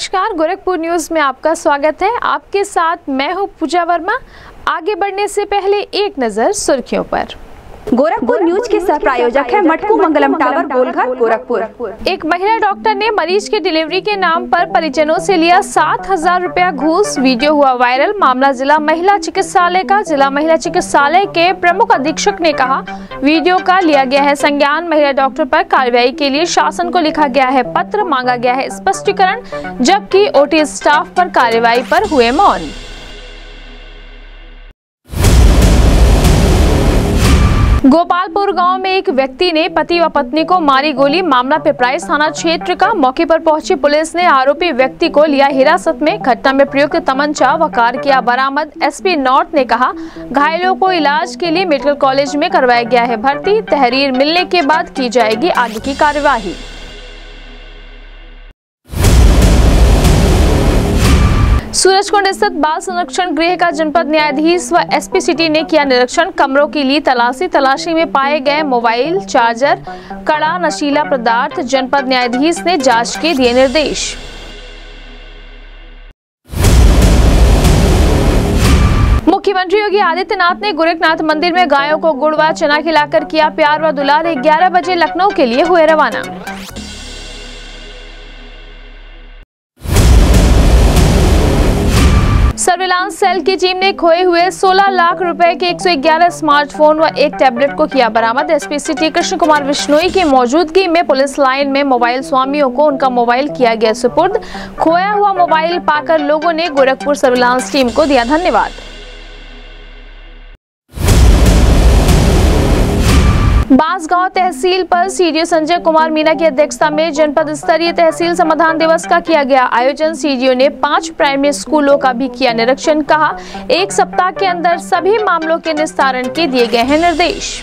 नमस्कार, गोरखपुर न्यूज़ में आपका स्वागत है। आपके साथ मैं हूँ पूजा वर्मा। आगे बढ़ने से पहले एक नज़र सुर्खियों पर। गोरखपुर न्यूज़ के सह प्रायोजक है मटकू मंगलम टावर गोलघर गोरखपुर। एक महिला डॉक्टर ने मरीज़ के डिलीवरी के नाम पर परिजनों से लिया सात हज़ार रूपया घूस। वीडियो हुआ वायरल। मामला जिला महिला चिकित्सालय का। जिला महिला चिकित्सालय के प्रमुख अधीक्षक ने कहा वीडियो का लिया गया है संज्ञान। महिला डॉक्टर पर कार्रवाई के लिए शासन को लिखा गया है पत्र मांगा गया है स्पष्टीकरण जबकि ओटी स्टाफ पर कार्रवाई पर हुए मौन। गोपालपुर गाँव में एक व्यक्ति ने पति व पत्नी को मारी गोली। मामला पिपराइस थाना क्षेत्र का मौके पर पहुँची पुलिस ने आरोपी व्यक्ति को लिया हिरासत में। घटना में प्रयुक्त तमंचा व कार किया बरामद एसपी नॉर्थ ने कहा, घायलों को इलाज के लिए मेडिकल कॉलेज में करवाया गया है भर्ती। तहरीर मिलने के बाद की जाएगी आगे की कार्यवाही। सूरजकुंड स्थित बाल संरक्षण गृह का जनपद न्यायाधीश व एसपी सिटी ने किया निरीक्षण। कमरों की ली तलाशी। तलाशी में पाए गए मोबाइल, चार्जर, कड़ा, नशीला पदार्थ। जनपद न्यायाधीश ने जाँच के दिए निर्देश। मुख्यमंत्री योगी आदित्यनाथ ने गोरखनाथ मंदिर में गायों को गुड़ व चना खिलाकर किया प्यार व दुलार। 11 बजे लखनऊ के लिए हुए रवाना। सर्विलांस सेल की टीम ने खोए हुए 16 लाख रुपए के 111 स्मार्टफ़ोन व एक टैबलेट को किया बरामद। एसपी सिटी कृष्ण कुमार विश्नोई की मौजूदगी में पुलिस लाइन में मोबाइल स्वामियों को उनका मोबाइल किया गया सुपुर्द। खोया हुआ मोबाइल पाकर लोगों ने गोरखपुर सर्विलांस टीम को दिया धन्यवाद। बांसगांव तहसील पर सीडीओ संजय कुमार मीना की अध्यक्षता में जनपद स्तरीय तहसील समाधान दिवस का किया गया। आयोजन सीडीओ ने पाँच प्राइमरी स्कूलों का भी किया निरीक्षण, कहा, एक सप्ताह के अंदर सभी मामलों के निस्तारण के दिए गए हैं निर्देश।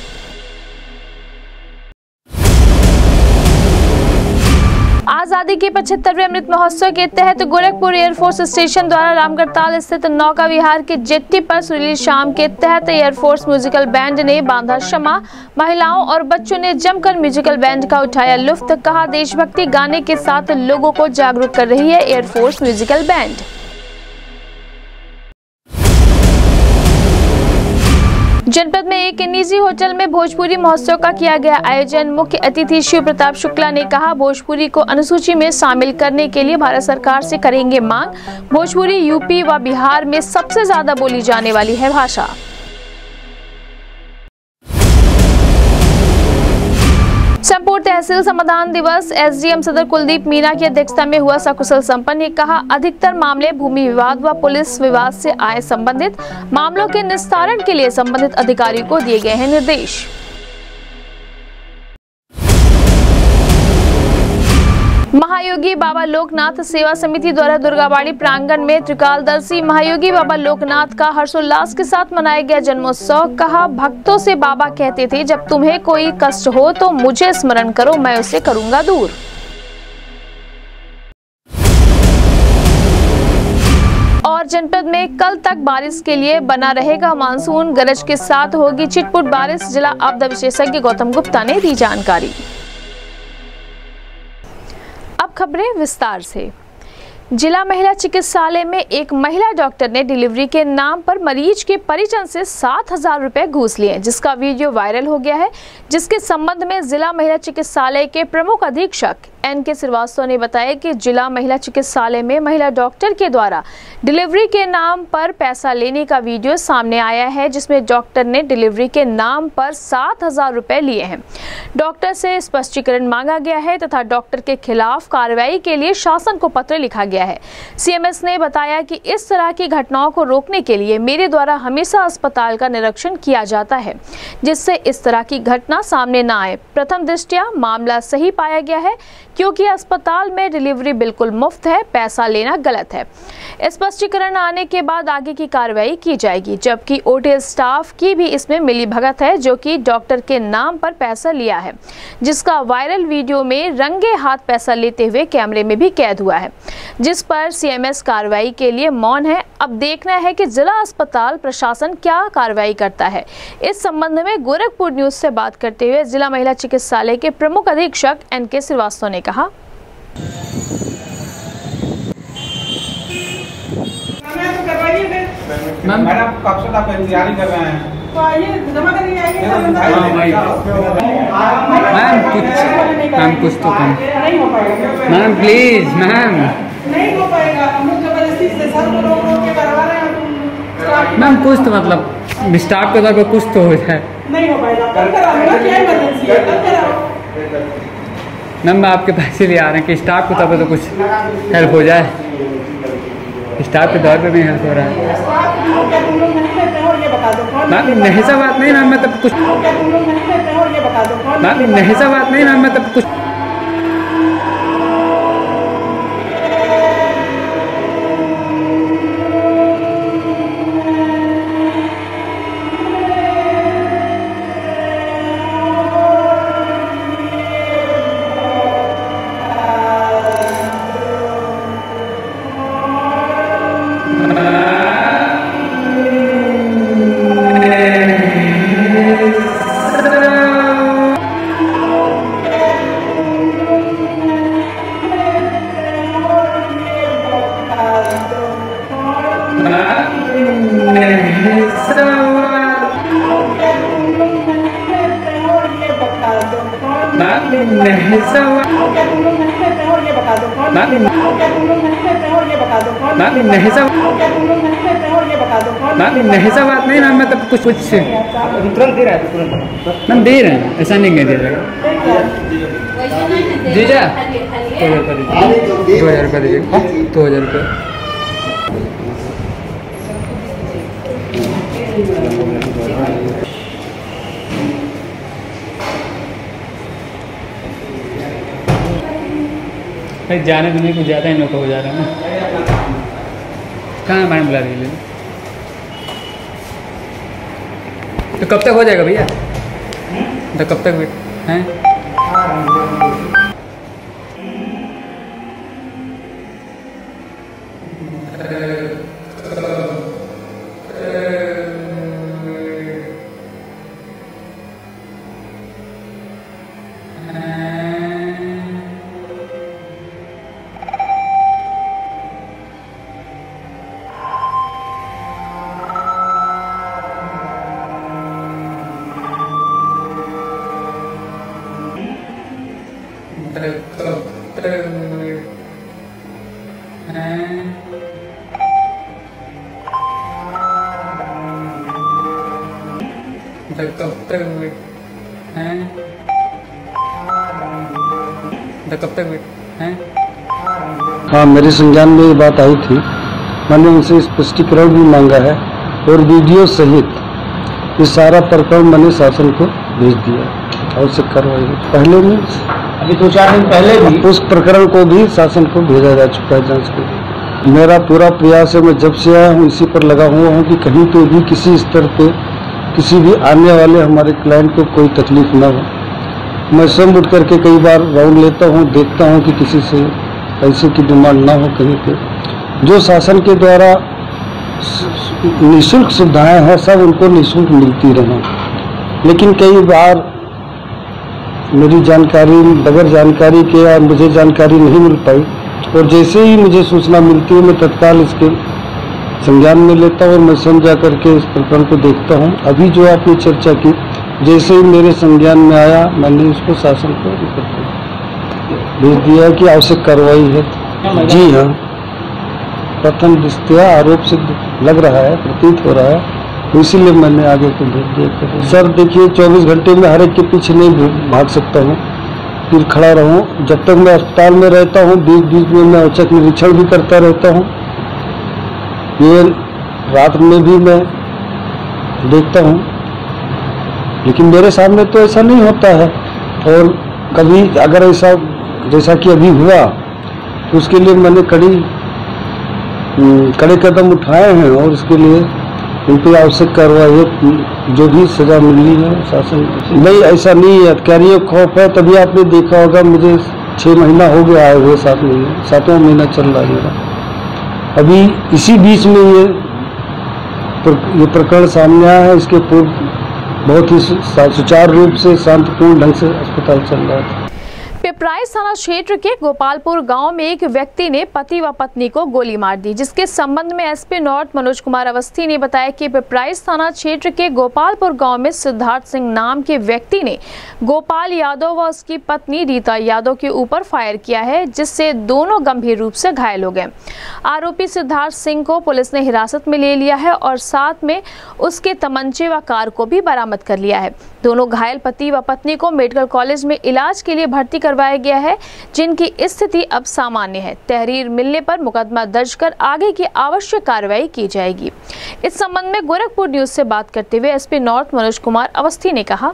आज़ादी के पचहत्तरवे अमृत महोत्सव के तहत गोरखपुर एयरफोर्स स्टेशन द्वारा रामगढ़ताल स्थित नौका विहार के जेट्टी पर सुरीली शाम के तहत एयरफोर्स म्यूजिकल बैंड ने बांधा क्षमा। महिलाओं और बच्चों ने जमकर म्यूजिकल बैंड का उठाया लुफ्त, कहा, देशभक्ति गाने के साथ लोगों को जागरूक कर रही है एयरफोर्स म्यूजिकल बैंड। जनपद में एक निजी होटल में भोजपुरी महोत्सव का किया गया आयोजन। मुख्य अतिथि शिव प्रताप शुक्ला ने कहा, भोजपुरी को अनुसूची में शामिल करने के लिए भारत सरकार से करेंगे मांग। भोजपुरी, यूपी व बिहार में सबसे ज़्यादा बोली जाने वाली है भाषा। संपूर्ण तहसील समाधान दिवस एसडीएम सदर कुलदीप मीना की अध्यक्षता में हुआ सकुशल संपन्न। ने कहा, अधिकतर मामले भूमि विवाद व पुलिस विवाद से आए संबंधित। मामलों के निस्तारण के लिए संबंधित अधिकारियों को दिए गए हैं निर्देश। महायोगी बाबा लोकनाथ सेवा समिति द्वारा दुर्गाबाड़ी प्रांगण में त्रिकालदर्शी महायोगी बाबा लोकनाथ का हर्षोल्लास के साथ मनाया गया जन्मोत्सव। कहा, भक्तों से बाबा कहते थे, जब तुम्हें कोई कष्ट हो तो मुझे स्मरण करो, मैं उसे करूँगा दूर। और जनपद में कल तक बारिश के लिए बना रहेगा मानसून। गरज के साथ होगी चिटपुट बारिश। जिला आपदा विशेषज्ञ गौतम गुप्ता ने दी जानकारी। खबरें विस्तार से। जिला महिला चिकित्सालय में एक महिला डॉक्टर ने डिलीवरी के नाम पर मरीज़ के परिजन से सात हज़ार रुपए घूस लिए जिसका वीडियो वायरल हो गया है, जिसके संबंध में जिला महिला चिकित्सालय के प्रमुख अधीक्षक एन के श्रीवास्तव ने बताया कि जिला महिला चिकित्सालय में महिला डॉक्टर के द्वारा डिलीवरी के नाम पर पैसा लेने का वीडियो सामने आया है, जिसमें डॉक्टर ने डिलीवरी के नाम पर सात हज़ार लिए हैं। डॉक्टर से स्पष्टीकरण मांगा गया है तथा डॉक्टर के खिलाफ कार्रवाई के लिए शासन को पत्र लिखा गया है। सीएमएस ने बताया कि इस तरह की घटनाओं को रोकने के लिए मेरे द्वारा हमेशा अस्पताल का निरीक्षण किया जाता है, जिससे इस तरह की घटना सामने न आए। प्रथम दृष्टिया मामला सही पाया गया है, क्योंकि अस्पताल में डिलीवरी बिल्कुल मुफ़्त है, पैसा लेना गलत है। स्पष्टीकरण आने के बाद आगे की कार्रवाई की जाएगी, जबकि ओटी स्टाफ की भी इसमें मिली भगत है, जो कि डॉक्टर के नाम पर पैसा लिया है, जिसका वायरल वीडियो में रंगे हाथ पैसा लेते हुए कैमरे में भी कैद हुआ है। जिस पर सीएमएस कार्रवाई के लिए मौन है, अब देखना है कि जिला अस्पताल प्रशासन क्या कार्रवाई करता है। इस संबंध में गोरखपुर न्यूज़ से बात करते हुए जिला महिला चिकित्सालय के प्रमुख अधीक्षक एन के श्रीवास्तव ने कहा। मैम मैडम कब से आप इंतज़ार कर रहे हैं? तो हाँ। मैम कुछ मैम कुछ तो कम। नहीं हो पाएगा। मैम प्लीज़ मैम नहीं हो पाएगा। हम लोग ज़बरदस्ती से सर को रोक रोक के करवा रहे हैं। मैम कुछ तो मतलब स्टाफ के तौर पर कुछ तो हो जाए। नहीं हो पाएगा। कल कराओ क्या इमरजेंसी है? कल कराओ मैम मैं आपके पास इसीलिए आ रहे हैं कि स्टाफ के तौर पर तो कुछ हेल्प हो जाए। स्टाफ के तौर पर भी हेल्प हो रहा है। क्या तुम लोग नहीं लेते हो ये बता दो कौन मैम नहीं नहीं सा बात नहीं मैम मतलब कुछ क्या तुम लोग नहीं लेते हो ये बता दो कौन मैम नहीं नहीं सा बात नहीं मैम मतलब कुछ मैम नहीं सा बात नहीं मैम मतलब कुछ कुछ तुरंत दे रहा है मैम दे रहे हैं ऐसा नहीं कह दीजिएगा दीजिए दो हज़ार रुपये दीजिए। दो हज़ार रुपये दीजिए दो हज़ार रुपये। भाई जाने देने को ज़्यादा इन लोग का हो जा रहा है ना। कहाँ है मैडम बुला रही है? तो कब तक हो जाएगा भैया? तो कब तक हैं मेरे संज्ञान में ये बात आई थी। मैंने उनसे स्पष्टीकरण भी मांगा है और वीडियो सहित ये सारा प्रकरण मैंने शासन को भेज दिया और से कार्रवाई पहले में अभी दो चार दिन पहले भी उस प्रकरण को भी शासन को भेजा जा चुका है जाँच के लिए। मेरा पूरा प्रयास है मैं जब से आया हूँ इसी पर लगा हुआ हूँ कि कहीं पे भी किसी स्तर पे किसी भी आने वाले हमारे क्लाइंट को कोई तकलीफ़ ना हो। मैं स्वयं उठ करके कई बार राउंड लेता हूँ देखता हूँ कि किसी से पैसे की डिमांड ना हो कहीं पे। जो शासन के द्वारा निःशुल्क सुविधाएँ हैं, सब उनको निःशुल्क मिलती रहें। लेकिन कई बार मेरी जानकारी, बगैर जानकारी के या मुझे जानकारी नहीं मिल पाई, और जैसे ही मुझे सूचना मिलती है, मैं तत्काल इसके संज्ञान में लेता हूँ और मैं जा करके इस प्रकरण को देखता हूँ। अभी जो आपने चर्चा की, जैसे ही मेरे संज्ञान में आया, मैंने उसको शासन को रिपोर्ट कर भेज दिया कि आवश्यक कार्रवाई है। जी हाँ। प्रथम दृष्टया आरोप से लग रहा है, प्रतीत हो रहा है। तो इसीलिए मैंने आगे को भेज दिया सर, देखिए 24 घंटे में हर एक के पीछे नहीं भाग- सकता हूँ। फिर खड़ा रहूँ। जब तक मैं अस्पताल में रहता हूँ बीच बीच में मैं औचक निरीक्षण भी करता रहता हूँ। ये रात में भी मैं देखता हूँ। लेकिन मेरे सामने तो ऐसा नहीं होता है। और कभी अगर ऐसा जैसा कि अभी हुआ तो उसके लिए मैंने कड़ी हम्म, कड़े कदम उठाए हैं और इसके लिए उन पर आवश्यक कार्रवाई जो भी सजा मिली है शासन नहीं ऐसा नहीं है। अधिकारियों खौफ है तभी आपने देखा होगा मुझे छः महीना हो गया आए हुए सात महीने सातवां महीना चल रहा है अभी इसी बीच में ये प्र- ये प्रकरण सामने आया है इसके पूर्व बहुत ही सुचारू रूप से शांतिपूर्ण ढंग से अस्पताल चल रहा था। पेपर पिपराइस थाना क्षेत्र के गोपालपुर गाँव में एक व्यक्ति ने पति व पत्नी को गोली मार दी, जिसके संबंध में एसपी नॉर्थ मनोज कुमार अवस्थी ने बताया कि पिपराइस थाना क्षेत्र के गोपालपुर गाँव में सिद्धार्थ सिंह नाम के व्यक्ति ने गोपाल यादव व उसकी पत्नी रीता यादव के ऊपर फायर किया है, जिससे दोनों गंभीर रूप से घायल हो गए। आरोपी सिद्धार्थ सिंह को पुलिस ने हिरासत में ले लिया है और साथ में उसके तमंचे व कार को भी बरामद कर लिया है। दोनों घायल पति व पत्नी को मेडिकल कॉलेज में इलाज के लिए भर्ती करवाया गया है जिनकी स्थिति अब सामान्य है। तहरीर मिलने पर मुकदमा दर्ज कर आगे की आवश्यक कार्रवाई की जाएगी। इस संबंध में गोरखपुर न्यूज़ से बात करते हुए एसपी नॉर्थ मनोज कुमार अवस्थी ने कहा।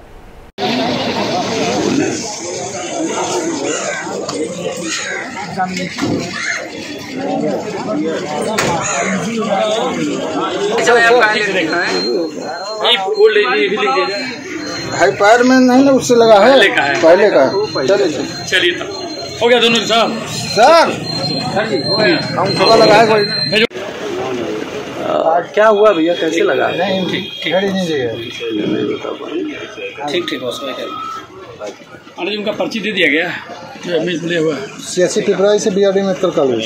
भाई पैर में नहीं ना उससे लगा है। पहले का है। पहले का। चलिए चलिए। तब। हो गया दोनों साहब सर हम थोड़ा लगा है कोई क्या हुआ भैया? कैसे लगा? नहीं ठीक नहीं ठीक ठीक अरे जी उनका पर्ची दे दिया गया मिले हुआ है। सियासी पिपराई से B R D medical college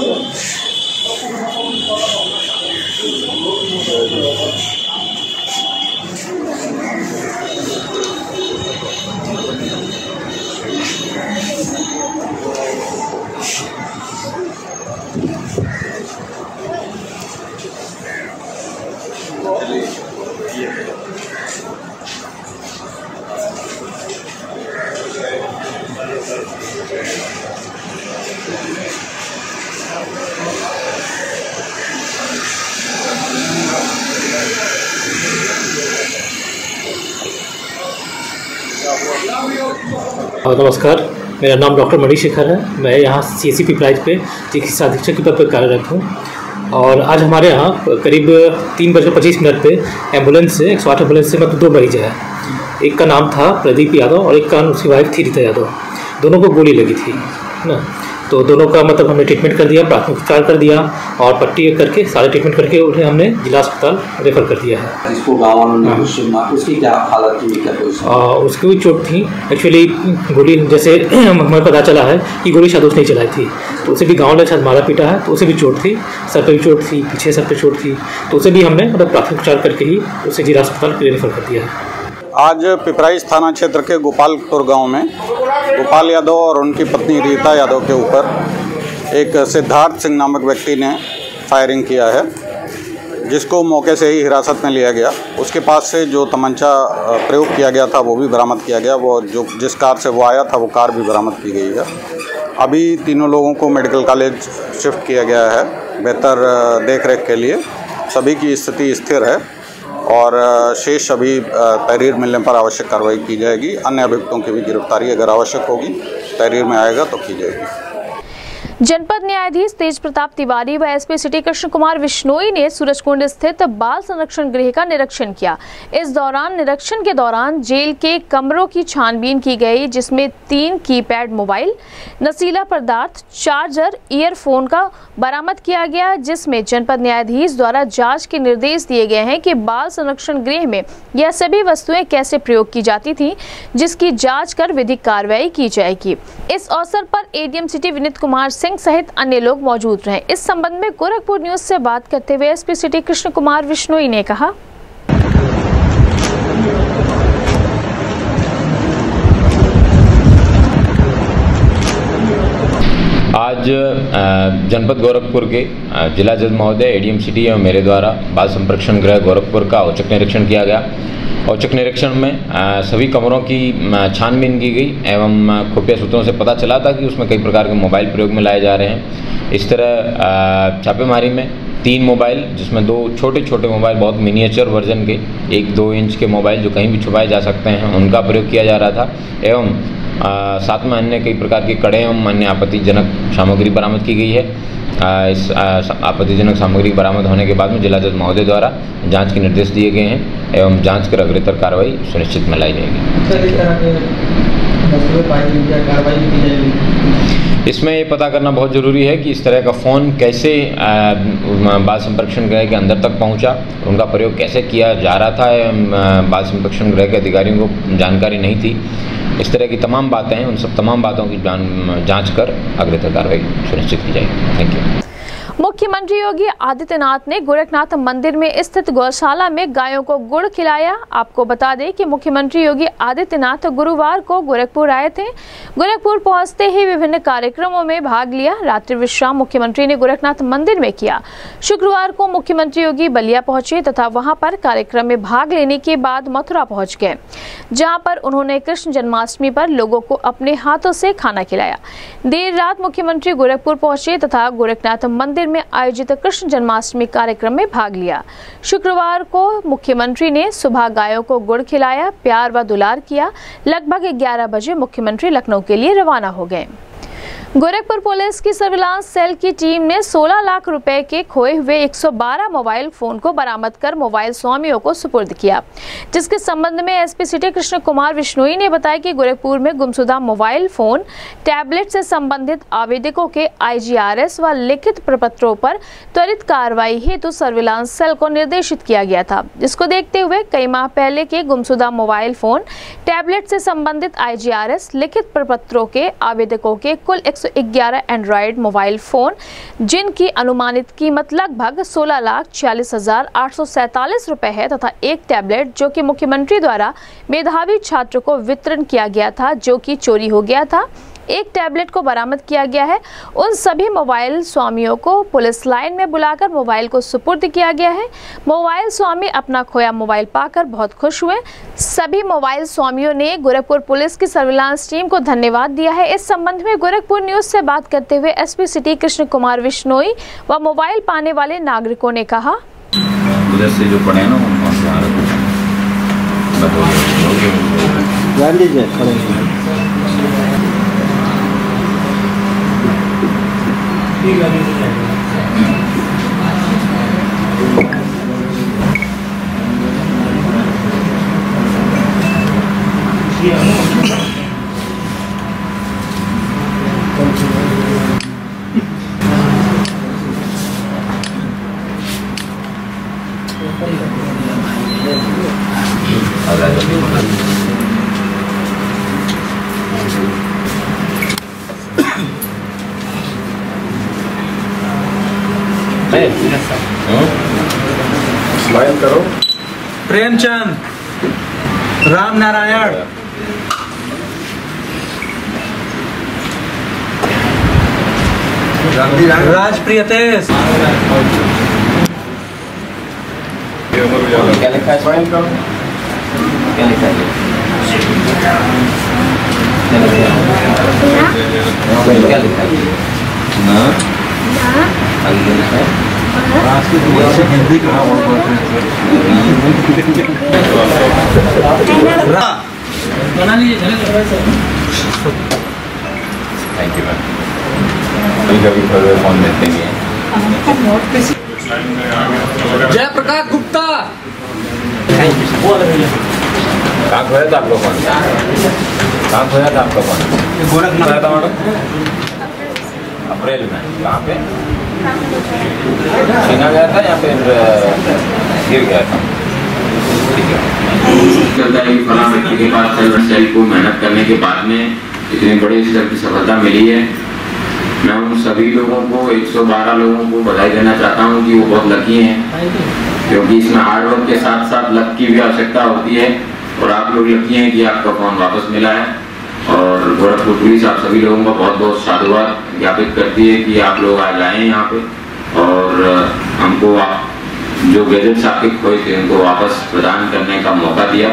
Thank you. हाँ, नमस्कार। मेरा नाम डॉक्टर मणि शेखर है। मैं यहाँ सी सी पी प्राइज पे चिकित्सा अधीक्षक के पद पर कार्यरत हूँ। और आज हमारे यहाँ करीब तीन बजकर पच्चीस मिनट पे एंबुलेंस से एक सौ आठ एंबुलेंस से मतलब दो मरीज़ है। एक का नाम था प्रदीप यादव और एक का उसकी वाइफ थी रीता यादव। दोनों को गोली लगी थी ना? तो दोनों का मतलब हमने ट्रीटमेंट कर दिया प्राथमिक उपचार कर दिया और पट्टी करके सारे ट्रीटमेंट करके उन्हें हमने जिला अस्पताल रेफर कर दिया है। जिसको मार- उसकी क्या हालत उसकी भी चोट थी। एक्चुअली गोली जैसे हमें पता चला है कि गोली शायद उसने चलाई थी। तो उसे भी गाँव ने शायद मारा पीटा है तो उसे भी चोट थी। सर पर भी चोट थी पीछे सर पर चोट थी। तो उसे भी हमने मतलब प्राथमिक उपचार करके ही उसे जिला अस्पताल रेफर कर दिया है। आज पिपराइच थाना क्षेत्र के गोपालपुर गाँव में गोपाल यादव और उनकी पत्नी रीता यादव के ऊपर एक सिद्धार्थ सिंह नामक व्यक्ति ने फायरिंग किया है, जिसको मौके से ही हिरासत में लिया गया। उसके पास से जो तमंचा प्रयोग किया गया था, वो भी बरामद किया गया। वो जो, जिस कार से वो आया था, वो कार भी बरामद की गई है। अभी तीनों लोगों को मेडिकल कॉलेज शिफ्ट किया गया है, बेहतर देख रेख के लिए। सभी की स्थिति स्थिर है। और शेष अभी तहरीर मिलने पर आवश्यक कार्रवाई की जाएगी। अन्य अभियुक्तों की भी गिरफ्तारी अगर आवश्यक होगी, तहरीर में आएगा तो की जाएगी। जनपद न्यायाधीश तेज प्रताप तिवारी व एसपी सिटी कृष्ण कुमार विश्नोई ने सूरजकुंड स्थित बाल संरक्षण गृह का निरीक्षण किया। इस दौरान निरीक्षण के दौरान जेल के कमरों की छानबीन की गई, जिसमें तीन कीपैड मोबाइल, नशीला पदार्थ, चार्जर, ईयरफोन का बरामद किया गया, जिसमें जनपद न्यायाधीश द्वारा जाँच के निर्देश दिए गए हैं कि बाल संरक्षण गृह में यह सभी वस्तुएँ कैसे प्रयोग की जाती थी, जिसकी जाँच कर विधिक कार्रवाई की जाएगी। इस अवसर पर एडीएम सिटी विनित कुमार सिंह सहित अन्य लोग मौजूद रहे। इस संबंध में गोरखपुर न्यूज़ से बात करते हुए एसपी सिटी कृष्ण कुमार विष्णुई ने कहा। आज जनपद गोरखपुर के जिला जज महोदय एडीएम सिटी एवं मेरे द्वारा बाल संरक्षण गृह गोरखपुर का औचक निरीक्षण किया गया। औचक निरीक्षण में सभी कमरों की छानबीन की गई एवं खुफिया सूत्रों से पता चला था कि उसमें कई प्रकार के मोबाइल प्रयोग में लाए जा रहे हैं। इस तरह छापेमारी में तीन मोबाइल जिसमें दो छोटे छोटे मोबाइल बहुत मिनिएचर वर्जन के एक दो इंच के मोबाइल जो कहीं भी छुपाए जा सकते हैं उनका प्रयोग किया जा रहा था। एवं साथ में अन्य कई प्रकार के कड़े एवं अन्य आपत्तिजनक सामग्री बरामद की गई है। अ, इस आपत्तिजनक सामग्री बरामद होने के बाद में जिला जज महोदय द्वारा जाँच के निर्देश दिए गए हैं एवं जाँच कर अग्रेतर कार्रवाई सुनिश्चित में लाई जाएगी? इसमें ये पता करना बहुत ज़रूरी है कि इस तरह का फ़ोन कैसे बाल संरक्षण गृह के अंदर तक पहुँचा, उनका प्रयोग कैसे किया जा रहा था बाल संरक्षण गृह के अधिकारियों को जानकारी नहीं थी। इस तरह की तमाम बातें हैं, उन सब तमाम बातों की जाँच कर अग्रतर कार्रवाई सुनिश्चित की जाएगी। थैंक यू मुख्यमंत्री योगी आदित्यनाथ ने गोरखनाथ मंदिर में स्थित गौशाला में गायों को गुड़ खिलाया। आपको बता दें कि मुख्यमंत्री योगी आदित्यनाथ गुरुवार को गोरखपुर आए थे। गोरखपुर पहुँचते ही विभिन्न कार्यक्रमों में भाग लिया। रात्रि विश्राम मुख्यमंत्री ने गोरखनाथ मंदिर में किया। शुक्रवार को मुख्यमंत्री योगी बलिया पहुँचे तथा वहाँ पर कार्यक्रम में भाग लेने के बाद मथुरा पहुँच गए, जहाँ पर उन्होंने कृष्ण जन्माष्टमी पर लोगों को अपने हाथों से खाना खिलाया। देर रात मुख्यमंत्री गोरखपुर पहुँचे तथा गोरखनाथ मंदिर में आयोजित कृष्ण जन्माष्टमी कार्यक्रम में भाग लिया। शुक्रवार को मुख्यमंत्री ने सुबह गायों को गुड़ खिलाया, प्यार व दुलार किया। लगभग 11 बजे मुख्यमंत्री लखनऊ के लिए रवाना हो गए। गोरखपुर पुलिस की सर्विलांस सेल की टीम ने 16 लाख रुपए के खोए हुए 112 मोबाइल फ़ोन को बरामद कर मोबाइल स्वामियों को सुपुर्द किया। जिसके संबंध में एसपी सिटी कृष्ण कुमार विश्नोई ने बताया कि गोरखपुर में गुमशुदा मोबाइल फ़ोन, टैबलेट से संबंधित आवेदकों के आईजीआरएस व लिखित प्रपत्रों पर त्वरित कार्रवाई हेतु तो सर्विलांस सेल को निर्देशित किया गया था। जिसको देखते हुए कई माह पहले के गुमशुदा मोबाइल फ़ोन, टैबलेट से संबंधित आईजीआरएस, लिखित प्रपत्रों के आवेदकों के कुल 111 एंड्रॉयड मोबाइल फ़ोन जिनकी अनुमानित कीमत लगभग सोलह लाख छियालीस हज़ार आठ सौ रुपए है, तथा एक टैबलेट जो कि मुख्यमंत्री द्वारा मेधावी छात्र को वितरण किया गया था, जो कि चोरी हो गया था। एक टैबलेट को बरामद किया गया है। उन सभी मोबाइल स्वामियों को पुलिस लाइन में बुलाकर मोबाइल को सुपुर्द किया गया है। मोबाइल स्वामी अपना खोया मोबाइल पाकर बहुत खुश हुए। सभी मोबाइल स्वामियों ने गोरखपुर पुलिस की सर्विलांस टीम को धन्यवाद दिया है। इस संबंध में गोरखपुर न्यूज़ से बात करते हुए एसपी सिटी कृष्ण कुमार विश्नोई व मोबाइल पाने वाले नागरिकों ने कहा। उधर से जो हैं ना Yeah. नारायण। राजप्रियतेश क्या लिखा है? क्या लिखा है क्या लिखा है ना। आगे क्या लिखा है थैंक यू मैम कभी कभी थोड़े फ़ोन देते हैं जयप्रकाश गुप्ता। कहाँ खोया था आपका फ़ोन कहाँ खोया था आपका फ़ोन गोरखनाथ था मैडम अप्रैल में कहाँ पे छीना गया था या फिर गिर गया था कि पास सेल को मेहनत करने के बाद में इतनी बड़ी स्तर की सफलता मिली है मैं उन सभी लोगों को 112 लोगों को बधाई देना चाहता हूँ कि वो बहुत लकी हैं क्योंकि इसमें हार्डवर्क के साथ साथ लक की भी आवश्यकता होती है और आप लोग लकी हैं कि आपका फ़ोन वापस मिला है और गोरखपुर पुलिस आप सभी लोगों का बहुत बहुत साधुवाद ज्ञापित करती है कि आप लोग आज आए यहाँ पे और हमको आप, जो गैजेट्स आपके खोए थे, उनको वापस प्रदान करने का मौका दिया।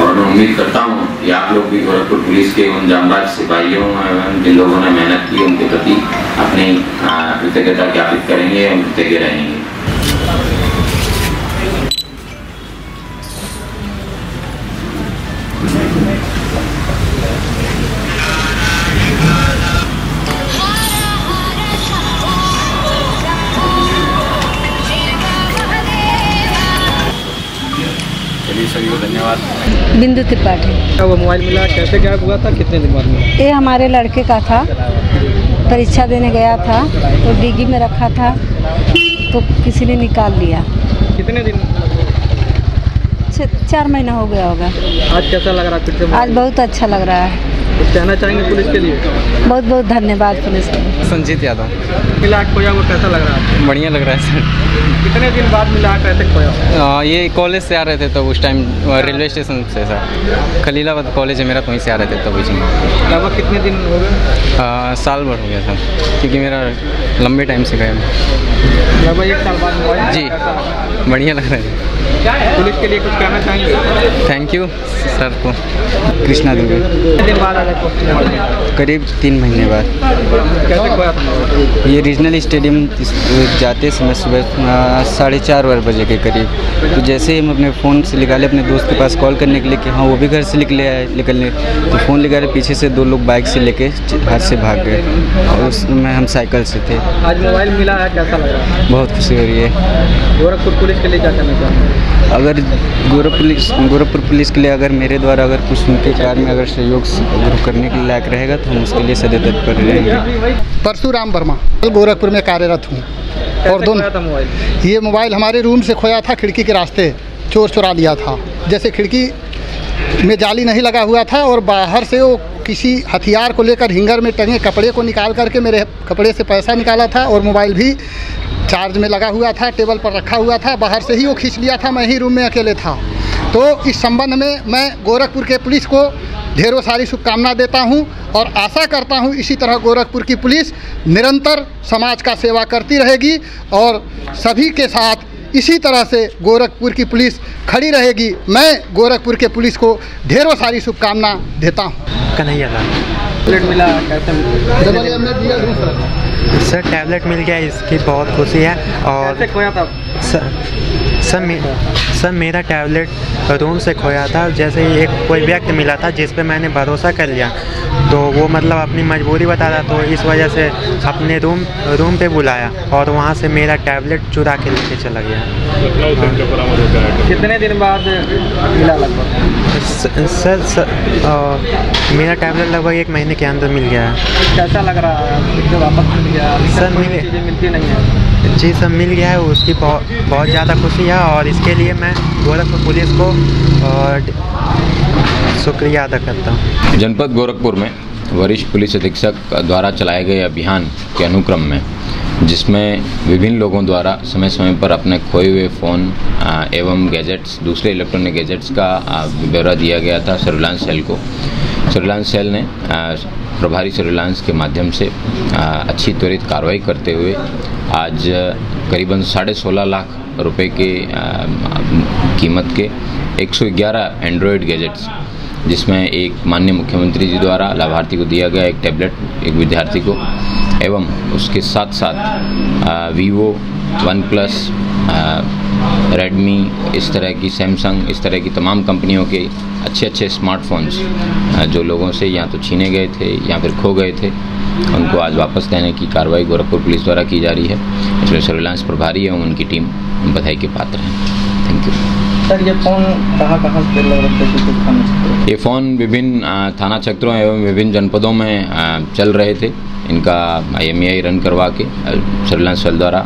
और मैं उम्मीद करता हूँ कि आप लोग भी गोरखपुर पुलिस के उन जामबाज सिपाहियों एवं जिन लोगों ने मेहनत की, उनके प्रति अपनी कृतज्ञता ज्ञापित करेंगे और कृतज्ञ रहेंगे। बिंदु त्रिपाठी। क्या वो मोबाइल मिला? कैसे गायब हुआ था? कितने दिन बाद मिला? ये हमारे लड़के का था। परीक्षा देने गया था तो डिग्गी में रखा था तो किसी ने निकाल लिया कितने दिन? चार महीना हो गया होगा। आज कैसा लग रहा है फिर से आज बहुत अच्छा लग रहा है। कहना चाहेंगे पुलिस के लिए? बहुत बहुत धन्यवाद पुलिस को संजीत यादव। मिला खोया वो कैसा लग रहा है बढ़िया लग रहा है सर। कितने दिन बाद मिला कैसे खोया आ, ये कॉलेज से आ रहे थे तो उस टाइम रेलवे स्टेशन से सर। खलीलाबाद कॉलेज है मेरा वहीं से आ रहे थे तब उसी में। लगभग कितने दिन हो गए? साल भर हो गया सर क्योंकि मेरा लंबे टाइम से गया। लगभग एक साल बाद जी बढ़िया लग रहा है। पुलिस के लिए कुछ कहना चाहेंगे? थैंक यू सर को। कृष्णा दुबे। करीब तीन महीने बाद। कैसे खोया ये रीजनल स्टेडियम जाते समय सुबह साढ़े चार बार बजे के करीब। तो जैसे ही हम अपने फ़ोन से निकाले अपने दोस्त के पास कॉल करने के लिए कि हाँ वो भी घर से निकले आए निकलने तो फ़ोन निकाले पीछे से दो लोग बाइक से लेके हाथ से भाग गए। और उसमें हम साइकिल से थे। आज मोबाइल मिला है कैसा लग रहा है? बहुत खुशी हो रही है। गोरखपुर पुलिस के लिए क्या कहना चाहते अगर गोरखपुर पुलिस गोरखपुर पुलिस के लिए अगर मेरे द्वारा अगर कुछ उनके कार्य में अगर सहयोग करने के लायक रहेगा तो हम उसके लिए सदैव तत्पर रहेंगे। परशुराम वर्मा। गोरखपुर में कार्यरत हूँ। और दोनों ये मोबाइल हमारे रूम से खोया था खिड़की के रास्ते चोर चुरा लिया था। जैसे खिड़की में जाली नहीं लगा हुआ था और बाहर से वो किसी हथियार को लेकर हिंगर में टंगे कपड़े को निकाल करके मेरे कपड़े से पैसा निकाला था और मोबाइल भी चार्ज में लगा हुआ था टेबल पर रखा हुआ था बाहर से ही वो खींच लिया था मैं ही रूम में अकेले था। तो इस संबंध में मैं गोरखपुर के पुलिस को ढेरों सारी शुभकामना देता हूँ और आशा करता हूँ इसी तरह गोरखपुर की पुलिस निरंतर समाज का सेवा करती रहेगी और सभी के साथ इसी तरह से गोरखपुर की पुलिस खड़ी रहेगी। मैं गोरखपुर के पुलिस को ढेरों सारी शुभकामना देता हूँ। कन्हैया प्लेट मिला कैसे सर। टैबलेट मिल गया इसकी बहुत खुशी है और सर सर मेरा टैबलेट रूम से खोया था, जैसे ही एक कोई व्यक्ति मिला था जिस पर मैंने भरोसा कर लिया। तो वो मतलब अपनी मजबूरी बता रहा तो इस वजह से अपने रूम रूम पे बुलाया और वहाँ से मेरा टैबलेट चुरा के लेके चला गया। कितने दिन बाद मिला लगभग? सर सर अ, मेरा टैबलेट लगभग एक महीने के अंदर मिल गया है। कैसा लग रहा है? वापस मिल गया सर, मिले- मिलती नहीं है। जी सर मिल गया है उसकी बहुत बहुत ज़्यादा खुशी है और इसके लिए मैं गोरखपुर पुलिस को और शुक्रिया अदा करता हूँ। जनपद गोरखपुर में वरिष्ठ पुलिस अधीक्षक द्वारा चलाए गए अभियान के अनुक्रम में जिसमें विभिन्न लोगों द्वारा समय समय पर अपने खोए हुए फ़ोन एवं गैजेट्स, दूसरे इलेक्ट्रॉनिक गैजेट्स का ब्यौरा दिया गया था सर्विलांस सेल को। सर्विलांस सेल ने प्रभारी सर्विलांस के माध्यम से अच्छी त्वरित कार्रवाई करते हुए आज करीबन साढ़े सोलह लाख रुपए के कीमत के 111 एंड्रॉयड गैजेट्स, जिसमें एक माननीय मुख्यमंत्री जी द्वारा लाभार्थी को दिया गया एक टैबलेट एक विद्यार्थी को। एवं उसके साथ साथ वीवो वन प्लस रेडमी इस तरह की सैमसंग इस तरह की तमाम कंपनियों के अच्छे अच्छे स्मार्टफोन्स जो लोगों से या तो छीने गए थे या फिर खो गए थे, उनको आज वापस देने की कार्रवाई गोरखपुर पुलिस द्वारा की जा रही है। इसमें सर्विलांस प्रभारी एवं उनकी टीम बधाई के पात्र हैं। थैंक यू सर, ये फ़ोन कहाँ कहाँ से ये फ़ोन विभिन्न थाना क्षेत्रों एवं विभिन्न जनपदों में चल रहे थे। इनका एम रन करवा के सर्विलांस सेल द्वारा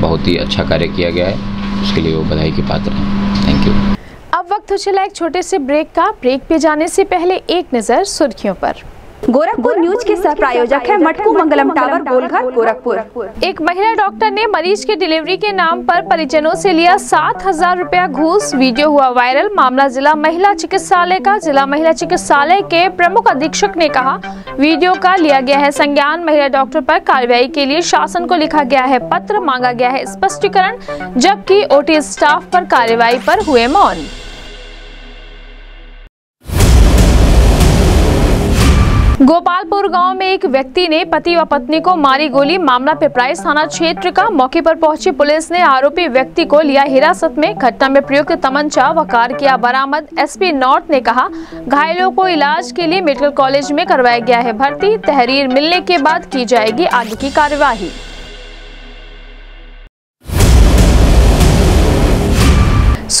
बहुत ही अच्छा कार्य किया गया है। उसके लिए वो बधाई के पात्र हैं। थैंक यू अब वक्त हो चला एक छोटे से ब्रेक का। ब्रेक पे जाने से पहले एक नज़र सुर्खियों पर। गोरखपुर न्यूज़ के सह प्रायोजक है मटकू मंगलम टावर गोलघर गोरखपुर। एक महिला डॉक्टर ने मरीज़ के डिलीवरी के नाम पर परिजनों से लिया सात हज़ार रूपया घूस। वीडियो हुआ वायरल। मामला जिला महिला चिकित्सालय का। जिला महिला चिकित्सालय के प्रमुख अधीक्षक ने कहा वीडियो का लिया गया है संज्ञान। महिला डॉक्टर पर कार्रवाई के लिए शासन को लिखा गया है पत्र मांगा गया है स्पष्टीकरण जबकि ओटी स्टाफ पर कार्रवाई पर हुए मौन। गोपालपुर गाँव में एक व्यक्ति ने पति व पत्नी को मारी गोली। मामला पिपराइस थाना क्षेत्र का मौके पर पहुँची पुलिस ने आरोपी व्यक्ति को लिया हिरासत में। घटना में प्रयुक्त तमंचा व कार किया बरामद एसपी नॉर्थ ने कहा, घायलों को इलाज के लिए मेडिकल कॉलेज में करवाया गया है भर्ती। तहरीर मिलने के बाद की जाएगी आगे की कार्यवाही।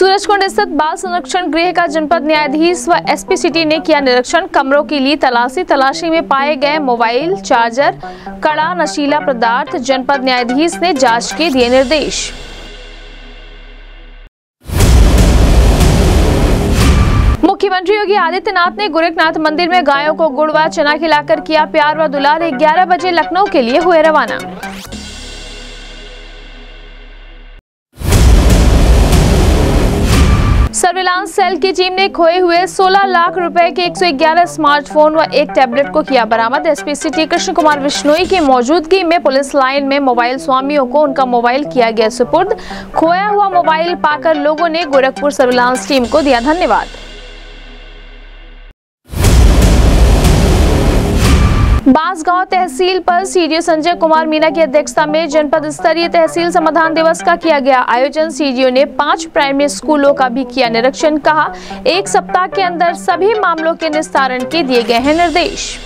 सूरजकुंड स्थित बाल संरक्षण गृह का जनपद न्यायाधीश व एसपी सिटी ने किया निरीक्षण। कमरों के लिए तलाशी। तलाशी में पाए गए मोबाइल, चार्जर, कड़ा, नशीला पदार्थ, जनपद न्यायाधीश ने जाँच के दिए निर्देश। मुख्यमंत्री योगी आदित्यनाथ ने गोरखनाथ मंदिर में गायों को गुड़ व चना खिलाकर किया प्यार व दुलार। 11 बजे लखनऊ के लिए हुए रवाना। सर्विलांस सेल की टीम ने खोए हुए 16 लाख रुपए के 111 स्मार्टफ़ोन व एक टैबलेट को किया बरामद। एसपी सिटी कृष्ण कुमार विश्नोई की मौजूदगी में पुलिस लाइन में मोबाइल स्वामियों को उनका मोबाइल किया गया सुपुर्द। खोया हुआ मोबाइल पाकर लोगों ने गोरखपुर सर्विलांस टीम को दिया धन्यवाद। बांसगांव तहसील पर सीडीओ संजय कुमार मीना की अध्यक्षता में जनपद स्तरीय तहसील समाधान दिवस का किया गया आयोजन। सीडीओ ने पाँच प्राइमरी स्कूलों का भी किया निरीक्षण, कहा, एक सप्ताह के अंदर सभी मामलों के निस्तारण के दिए गए हैं निर्देश।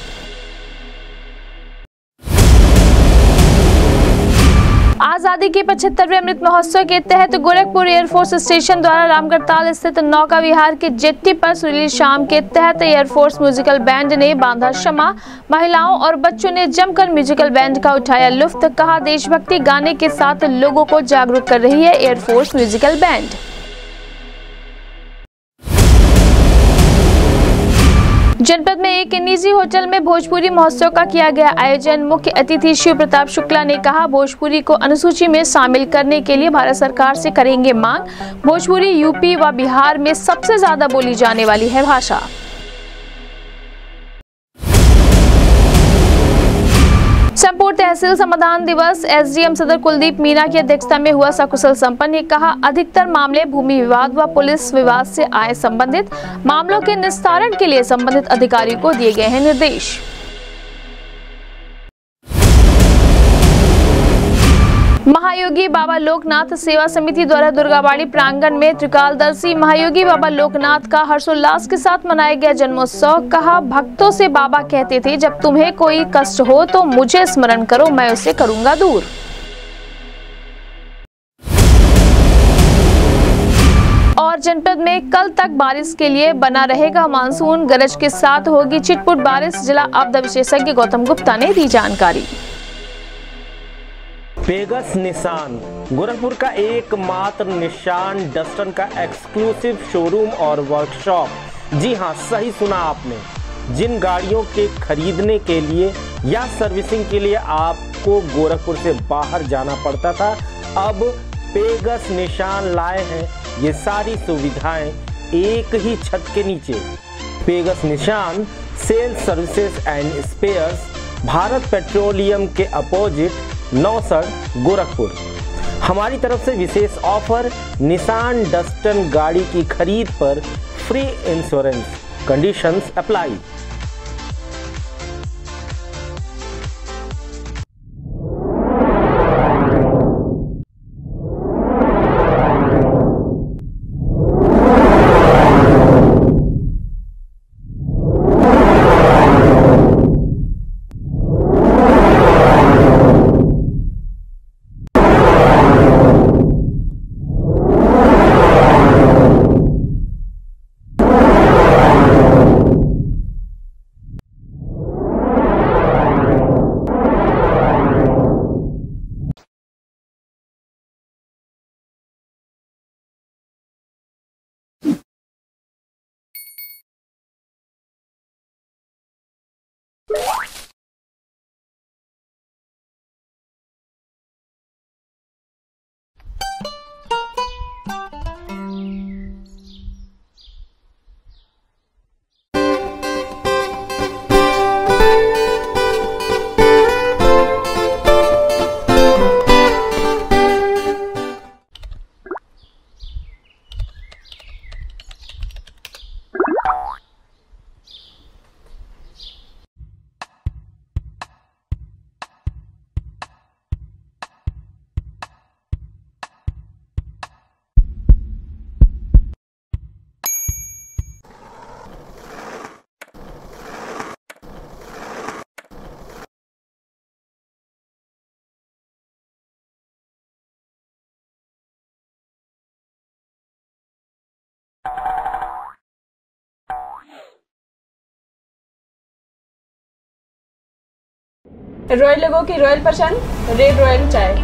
आज़ादी के पचहत्तरवें अमृत महोत्सव के तहत गोरखपुर एयरफोर्स स्टेशन द्वारा रामगढ़ताल स्थित नौका विहार के जेट्टी पर सुरीली शाम के तहत एयरफोर्स म्यूजिकल बैंड ने बांधा क्षमा। महिलाओं और बच्चों ने जमकर म्यूजिकल बैंड का उठाया लुफ्त, कहा, देशभक्ति गाने के साथ लोगों को जागरूक कर रही है एयरफोर्स म्यूजिकल बैंड। में एक निजी होटल में भोजपुरी महोत्सव का किया गया आयोजन। मुख्य अतिथि शिव प्रताप शुक्ला ने कहा, भोजपुरी को अनुसूची में शामिल करने के लिए भारत सरकार से करेंगे मांग। भोजपुरी, यूपी व बिहार में सबसे ज़्यादा बोली जाने वाली है भाषा। तहसील समाधान दिवस, एसडीएम सदर कुलदीप मीना की अध्यक्षता में हुआ सकुशल संपन्न। ने कहा, अधिकतर मामले भूमि विवाद व पुलिस विवाद से आए संबंधित। मामलों के निस्तारण के लिए संबंधित अधिकारियों को दिए गए हैं निर्देश। महायोगी बाबा लोकनाथ सेवा समिति द्वारा दुर्गाबाड़ी प्रांगण में त्रिकालदर्शी महायोगी बाबा लोकनाथ का हर्षोल्लास के साथ मनाया गया जन्मोत्सव। कहा, भक्तों से बाबा कहते थे, जब तुम्हें कोई कष्ट हो तो मुझे स्मरण करो, मैं उसे करूँगा दूर। और जनपद में कल तक बारिश के लिए बना रहेगा मानसून। गरज के साथ होगी चिटपुट बारिश। जिला आपदा विशेषज्ञ गौतम गुप्ता ने दी जानकारी। पेगस निशान गोरखपुर का एकमात्र निशान डस्टन का एक्सक्लूसिव शोरूम और वर्कशॉप जी हाँ सही सुना आपने। जिन गाड़ियों के खरीदने के लिए या सर्विसिंग के लिए आपको गोरखपुर से बाहर जाना पड़ता था, अब पेगस निशान लाए हैं। ये सारी सुविधाएँ एक ही छत के नीचे। Pegasus Nissan sales services and spares Bharat petroleum के अपोजिट नौसड़ गोरखपुर। हमारी तरफ़ से विशेष ऑफ़र, निशान डस्टन गाड़ी की खरीद पर free insurance conditions apply royal लोगों की रॉयल पसंद रेड रॉयल चाय।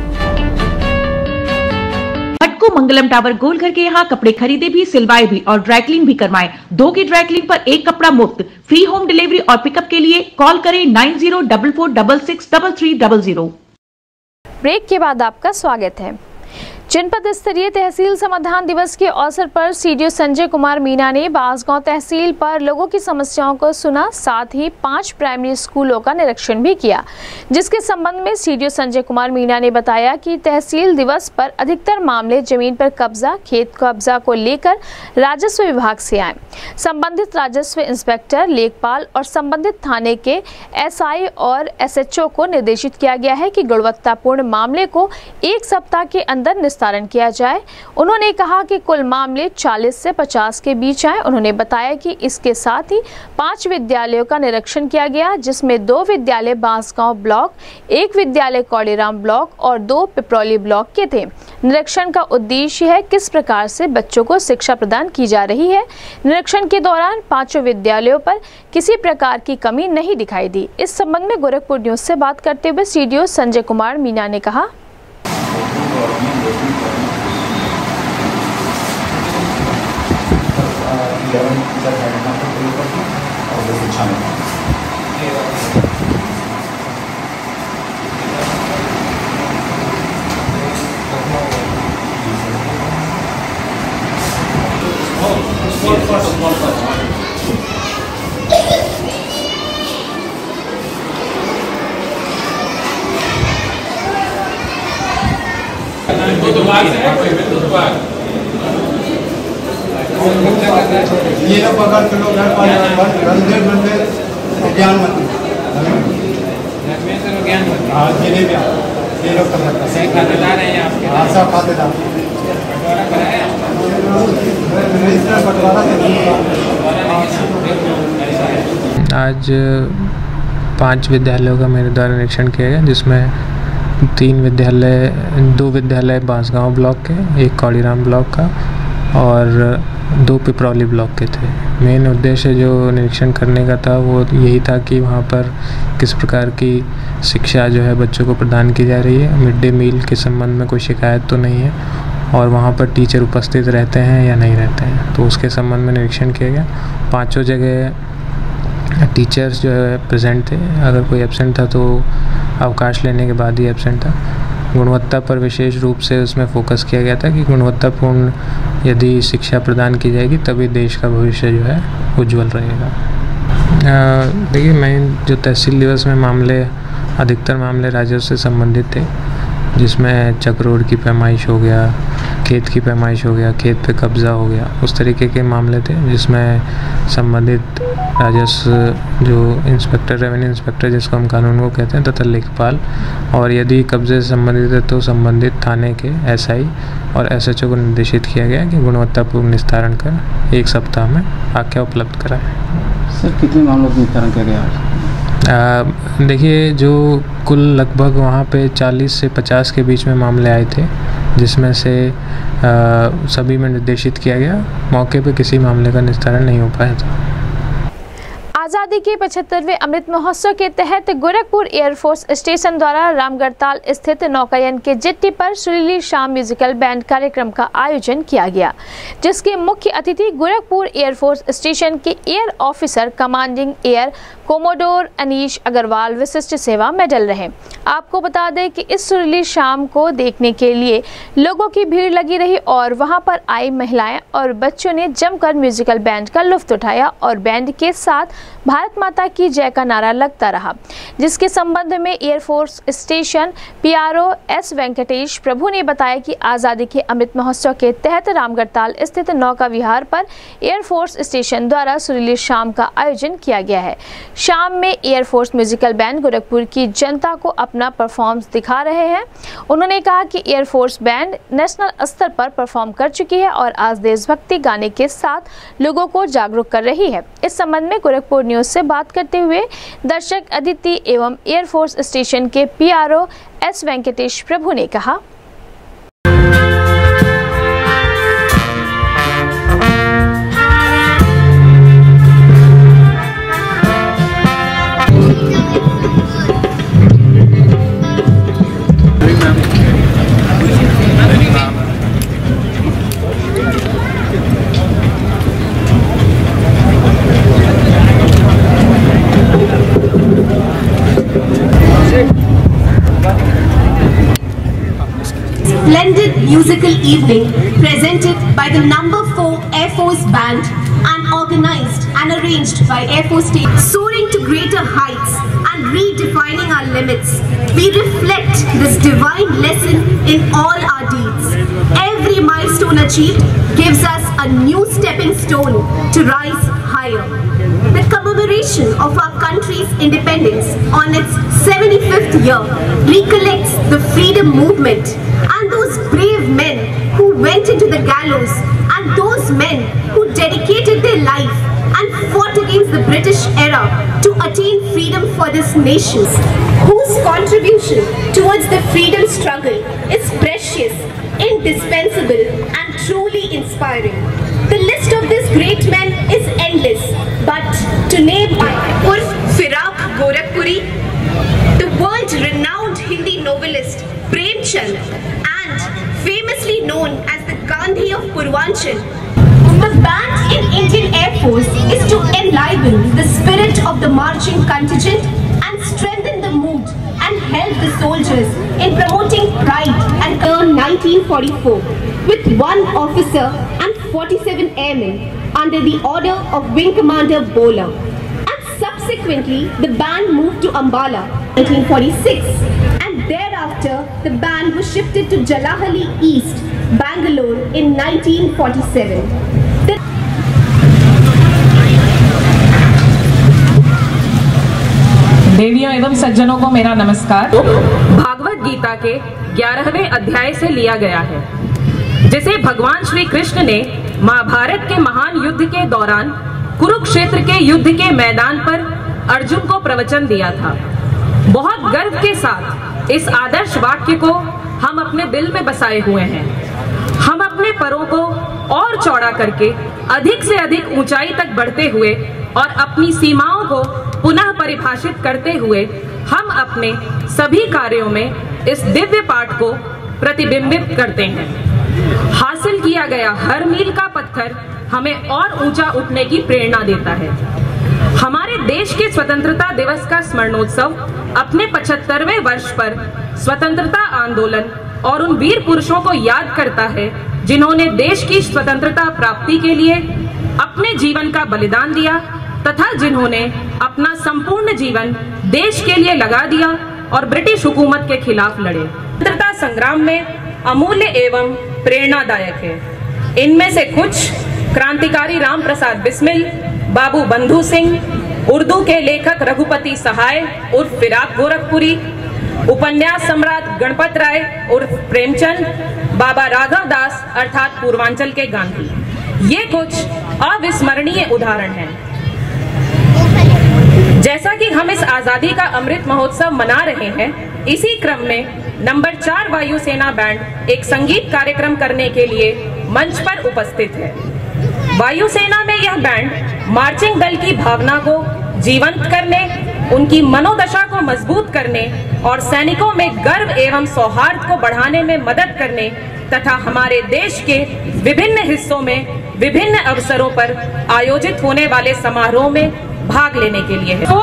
को मंगलम टावर गोलघर के यहाँ कपड़े खरीदे भी सिलवाए भी और ड्राइकलिंग भी करवाएँ। दो की ड्राइकलिंग पर एक कपड़ा मुफ़्त। फ्री होम डिलीवरी और पिकअप के लिए कॉल करें nine zero double four double six double three double zero. Break के बाद आपका स्वागत है। जनपद स्तरीय तहसील समाधान दिवस के अवसर पर सीडीओ संजय कुमार मीना ने बांसगांव तहसील पर लोगों की समस्याओं को सुना, साथ ही पाँच प्राइमरी स्कूलों का निरीक्षण भी किया। जिसके संबंध में सीडीओ संजय कुमार मीना ने बताया कि तहसील दिवस पर अधिकतर मामले ज़मीन पर कब्जा, खेत कब्जा को लेकर राजस्व विभाग से आए। संबंधित राजस्व इंस्पेक्टर लेखपाल और संबंधित थाने के एसआई और एसएचओ को निर्देशित किया गया है कि गुणवत्तापूर्ण मामले को एक सप्ताह के अंदर निस्तारण किया जाए। उन्होंने कहा कि कुल मामले 40 से 50 के बीच आए उन्होंने बताया कि इसके साथ ही पाँच विद्यालयों का निरीक्षण किया गया, जिसमें दो विद्यालय बांसगांव ब्लॉक, एक विद्यालय कौड़ीराम ब्लॉक और दो पिपरौली ब्लॉक के थे। निरीक्षण का उद्देश्य है किस प्रकार से बच्चों को शिक्षा प्रदान की जा रही है। निरीक्षण के दौरान पाँचों विद्यालयों पर किसी प्रकार की कमी नहीं दिखाई दी। इस संबंध में गोरखपुर न्यूज़ से बात करते हुए सीडीओ संजय कुमार मीना ने कहा। todo lugar, você é coisa, em todo lugar. ये लोग पकड़ के लोग घर पर रणधीर मंदिर ज्ञान मंदिर हाँ। जिलेबिया ये लोग रखा हैं। हाँ सब खातेदार आज पाँच विद्यालयों का मेरे द्वारा निरीक्षण किया गया जिसमें तीन विद्यालय दो विद्यालय बांसगांव ब्लॉक के एक कौड़ीराम ब्लॉक का और दो पिपरौली ब्लॉक के थे। मेन उद्देश्य जो निरीक्षण करने का था, वो यही था कि वहाँ पर किस प्रकार की शिक्षा जो है बच्चों को प्रदान की जा रही है। मिड डे मील के संबंध में कोई शिकायत तो नहीं है और वहाँ पर टीचर उपस्थित रहते हैं या नहीं रहते हैं। तो उसके संबंध में निरीक्षण किया गया। पाँचों जगह टीचर्स जो है प्रेजेंट थे। अगर कोई एबसेंट था तो अवकाश लेने के बाद ही एबसेंट था। गुणवत्ता पर विशेष रूप से उसमें फोकस किया गया था कि गुणवत्तापूर्ण यदि शिक्षा प्रदान की जाएगी, तभी देश का भविष्य जो है, उज्जवल रहेगा। देखिए, मैं जो तहसील दिवस में मामले, अधिकतर मामले राजस्व से संबंधित थे, जिसमें चक्रोड़ की पैमाइश हो गया, खेत की पैमाइश हो गया, खेत पे कब्ज़ा हो गया, उस तरीके के मामले थे जिसमें संबंधित राजस्व जो इंस्पेक्टर रेवेन्यू इंस्पेक्टर जिसको हम कानून को कहते हैं तथा लेखपाल। और यदि कब्जे से संबंधित है तो संबंधित थाने के एसआई और एसएचओ को निर्देशित किया गया कि गुणवत्तापूर्ण निस्तारण कर एक सप्ताह में आख्या उपलब्ध कराएँ। सर कितने मामलों का निस्तारण किया गया देखिए जो कुल लगभग वहाँ पे 40 से 50 के बीच में मामले आए थे जिसमें से आ, सभी में निर्देशित किया गया मौके पे किसी मामले का निस्तारण नहीं हो पाया था। आज़ादी के पचहत्तरवें अमृत महोत्सव के तहत गोरखपुर एयरफोर्स स्टेशन द्वारा रामगढ़ताल स्थित नौकायन के जेट्टी पर सुरीली शाम म्यूजिकल बैंड कार्यक्रम का आयोजन किया गया, जिसके मुख्य अतिथि गोरखपुर एयरफोर्स स्टेशन के air officer commanding air commodore Anish Agarwal Vishisht Seva medal रहे। आपको बता दें कि इस सुरीली शाम को देखने के लिए लोगों की भीड़ लगी रही और वहाँ पर आई महिलाएँ और बच्चों ने जमकर म्यूजिकल बैंड का लुफ्त उठाया और बैंड के साथ भारत माता की जय का नारा लगता रहा, जिसके संबंध में air force station PRO S Venkatesh Prabhu ने बताया कि आज़ादी के अमृत महोत्सव के तहत रामगढ़ताल स्थित नौका विहार पर एयरफोर्स स्टेशन द्वारा सुरीली शाम का आयोजन किया गया है। शाम में एयरफोर्स म्यूजिकल बैंड गोरखपुर की जनता को अपना परफॉर्मेंस दिखा रहे हैं। उन्होंने कहा कि एयरफोर्स बैंड नेशनल स्तर पर परफॉर्म कर चुकी है और आज देशभक्ति गाने के साथ लोगों को जागरूक कर रही है। इस संबंध में गोरखपुर से बात करते हुए दर्शक, अदिति एवं एयरफोर्स स्टेशन के पीआरओ एस वेंकटेश प्रभु ने कहा। Musical evening presented by the number 4 Air Force Band and organized and arranged by Air Force State. Soaring to greater heights and redefining our limits, we reflect this divine lesson in all our deeds. Every milestone achieved gives us a new stepping stone to rise higher. The commemoration of our country's independence on its 75th year recollects the freedom movement and those brave men who went into the gallows and those men who dedicated their life and fought against the British era to attain freedom for this nation, whose contribution towards the freedom struggle is precious, indispensable and truly inspiring. The list of these great men is endless, name Urf Firaq Gorakhpuri, the world-renowned Hindi novelist Premchand and famously known as the Gandhi of Purvanchal. The band in Indian Air Force is to enliven the spirit of the marching contingent and strengthen the mood and help the soldiers in promoting pride and turn 1944 with one officer and 47 airmen under the order of Wing Commander Bola. Subsequently, the band moved to Ambala 1946 and thereafter the band was shifted to Jalahali East, Bangalore in 1947. देवियों एवं सज्जनों को मेरा नमस्कार भागवत गीता के ग्यारहवें अध्याय से लिया गया है जिसे भगवान श्री कृष्ण ने महाभारत के महान युद्ध के दौरान कुरुक्षेत्र के युद्ध के मैदान पर अर्जुन को प्रवचन दिया था। बहुत गर्व के साथ इस आदर्श वाक्य को हम अपने दिल में बसाए हुए हैं। हम अपने परों को और चौड़ा करके अधिक से अधिक ऊंचाई तक बढ़ते हुए और अपनी सीमाओं को पुनः परिभाषित करते हुए हम अपने सभी कार्यों में इस दिव्य पाठ को प्रतिबिंबित करते हैं। हासिल किया गया हर मील का पत्थर हमें और ऊँचा उठने की प्रेरणा देता है। हमारे देश के स्वतंत्रता दिवस का स्मरणोत्सव अपने 75वें वर्ष पर स्वतंत्रता आंदोलन और उन वीर पुरुषों को याद करता है, जिन्होंने देश की स्वतंत्रता प्राप्ति के लिए अपने जीवन का बलिदान दिया तथा जिन्होंने अपना संपूर्ण जीवन देश के लिए लगा दिया और ब्रिटिश हुकूमत के खिलाफ लड़े। स्वतंत्रता संग्राम में अमूल्य एवं प्रेरणादायक है। इनमें से कुछ क्रांतिकारी राम प्रसाद बिस्मिल बाबू बंधु सिंह, उर्दू के लेखक रघुपति सहाय, उर्फ़ फिराक गोरखपुरी, उपन्यास सम्राट गणपत राय, उर्फ़ प्रेमचंद, बाबा राघव दास, अर्थात पूर्वांचल के गांधी। ये कुछ अविस्मरणीय उदाहरण हैं। जैसा कि हम इस आज़ादी का अमृत महोत्सव मना रहे हैं, इसी क्रम में नंबर चार वायुसेना बैंड एक संगीत कार्यक्रम करने के लिए मंच पर उपस्थित है। वायुसेना में यह बैंड मार्चिंग दल की भावना को जीवंत करने, उनकी मनोदशा को मज़बूत करने और सैनिकों में गर्व एवं सौहार्द को बढ़ाने में मदद करने तथा हमारे देश के विभिन्न हिस्सों में विभिन्न अवसरों पर आयोजित होने वाले समारोह में भाग लेने के लिए है।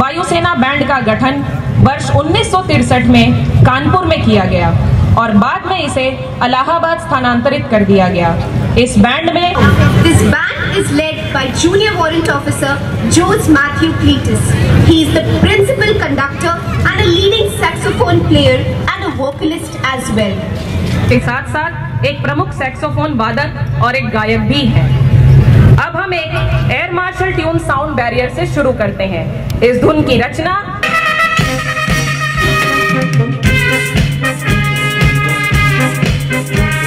वायुसेना बैंड का गठन वर्ष उन्नीस में कानपुर में किया गया। और बाद में इसे अलाहाबाद स्थानांतरित कर दिया गया। इस बैंड में this band is led by junior warrant officer Jose Mathew Cletus he is the principal conductor and a leading saxophone player and a vocalist as well के साथ साथ एक प्रमुख सैक्सोफोन वादक और एक गायक भी है। अब हम एक air marshal tune sound barrier से शुरू करते हैं। इस धुन की रचना It's the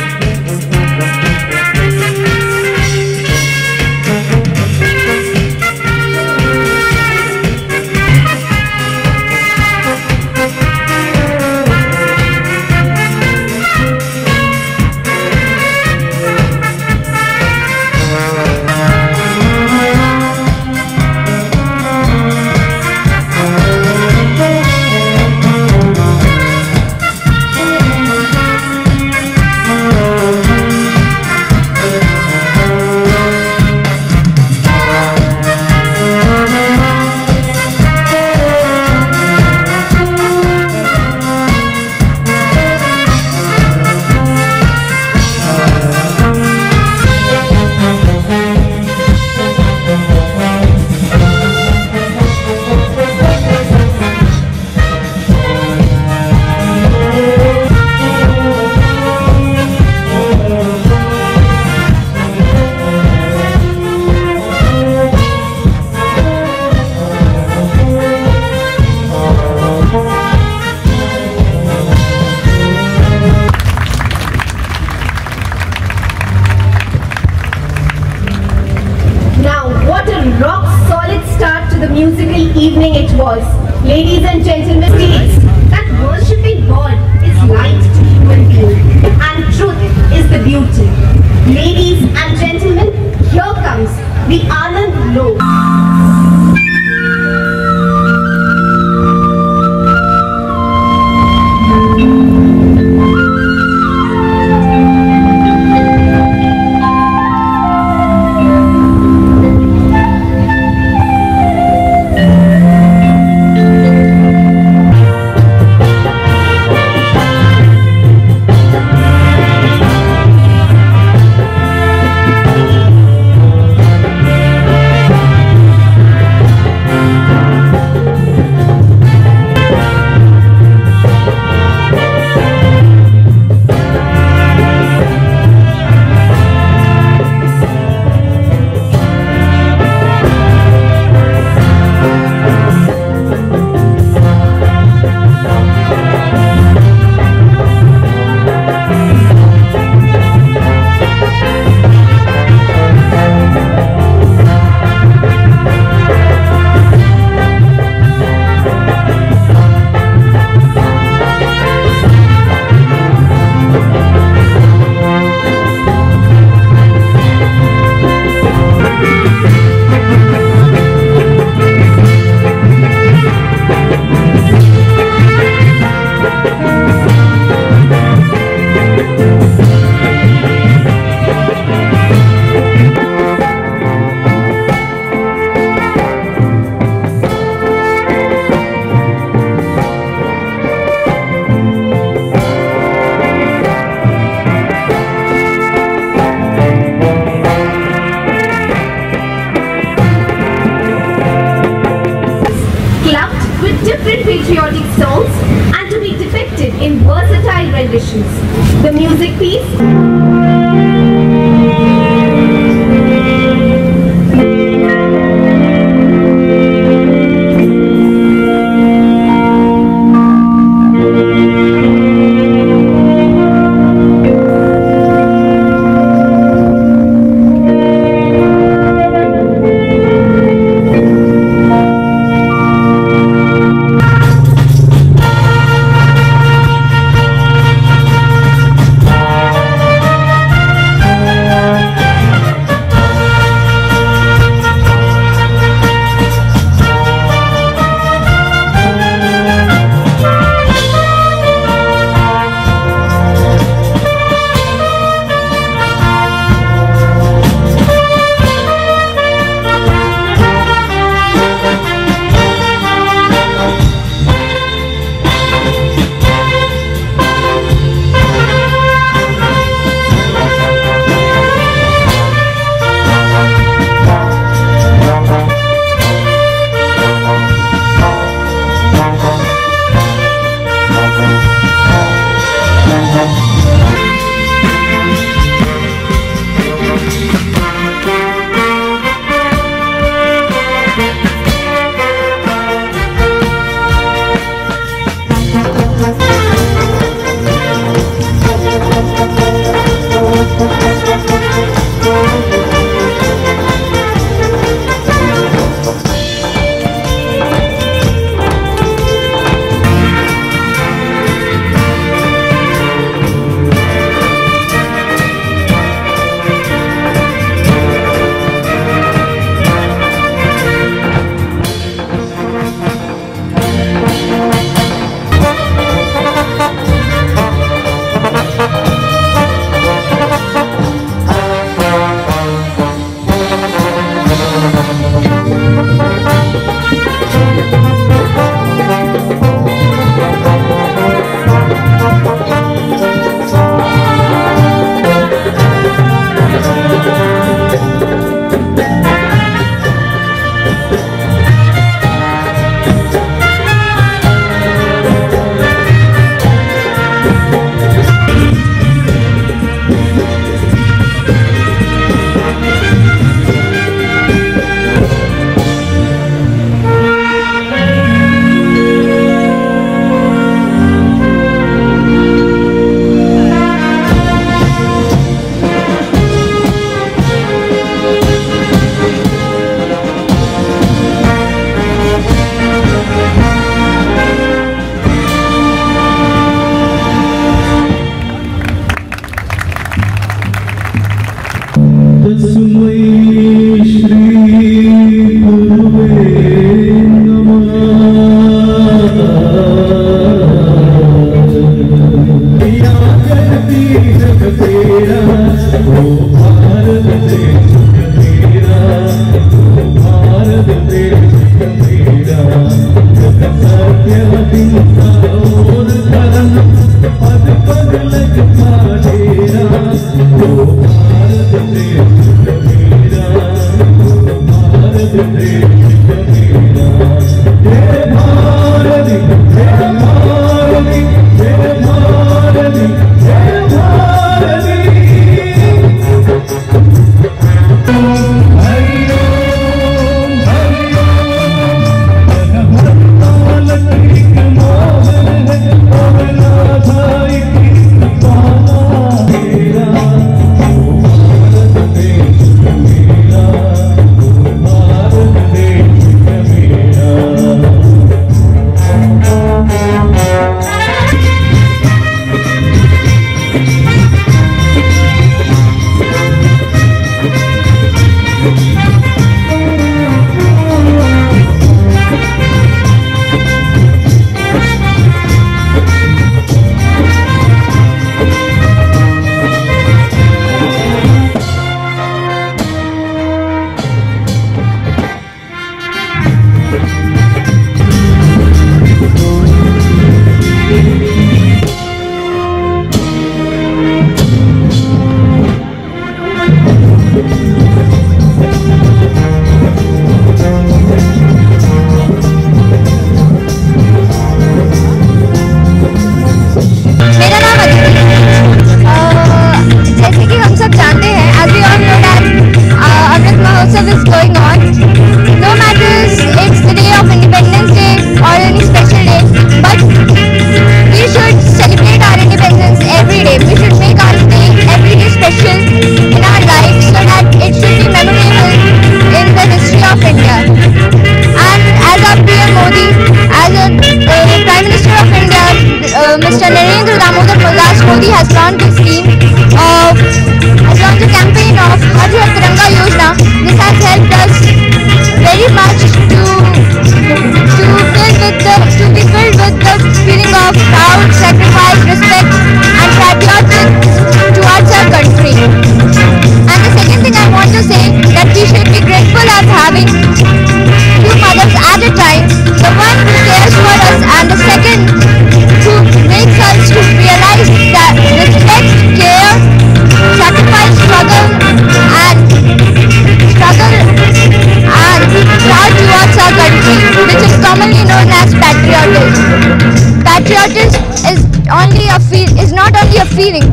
only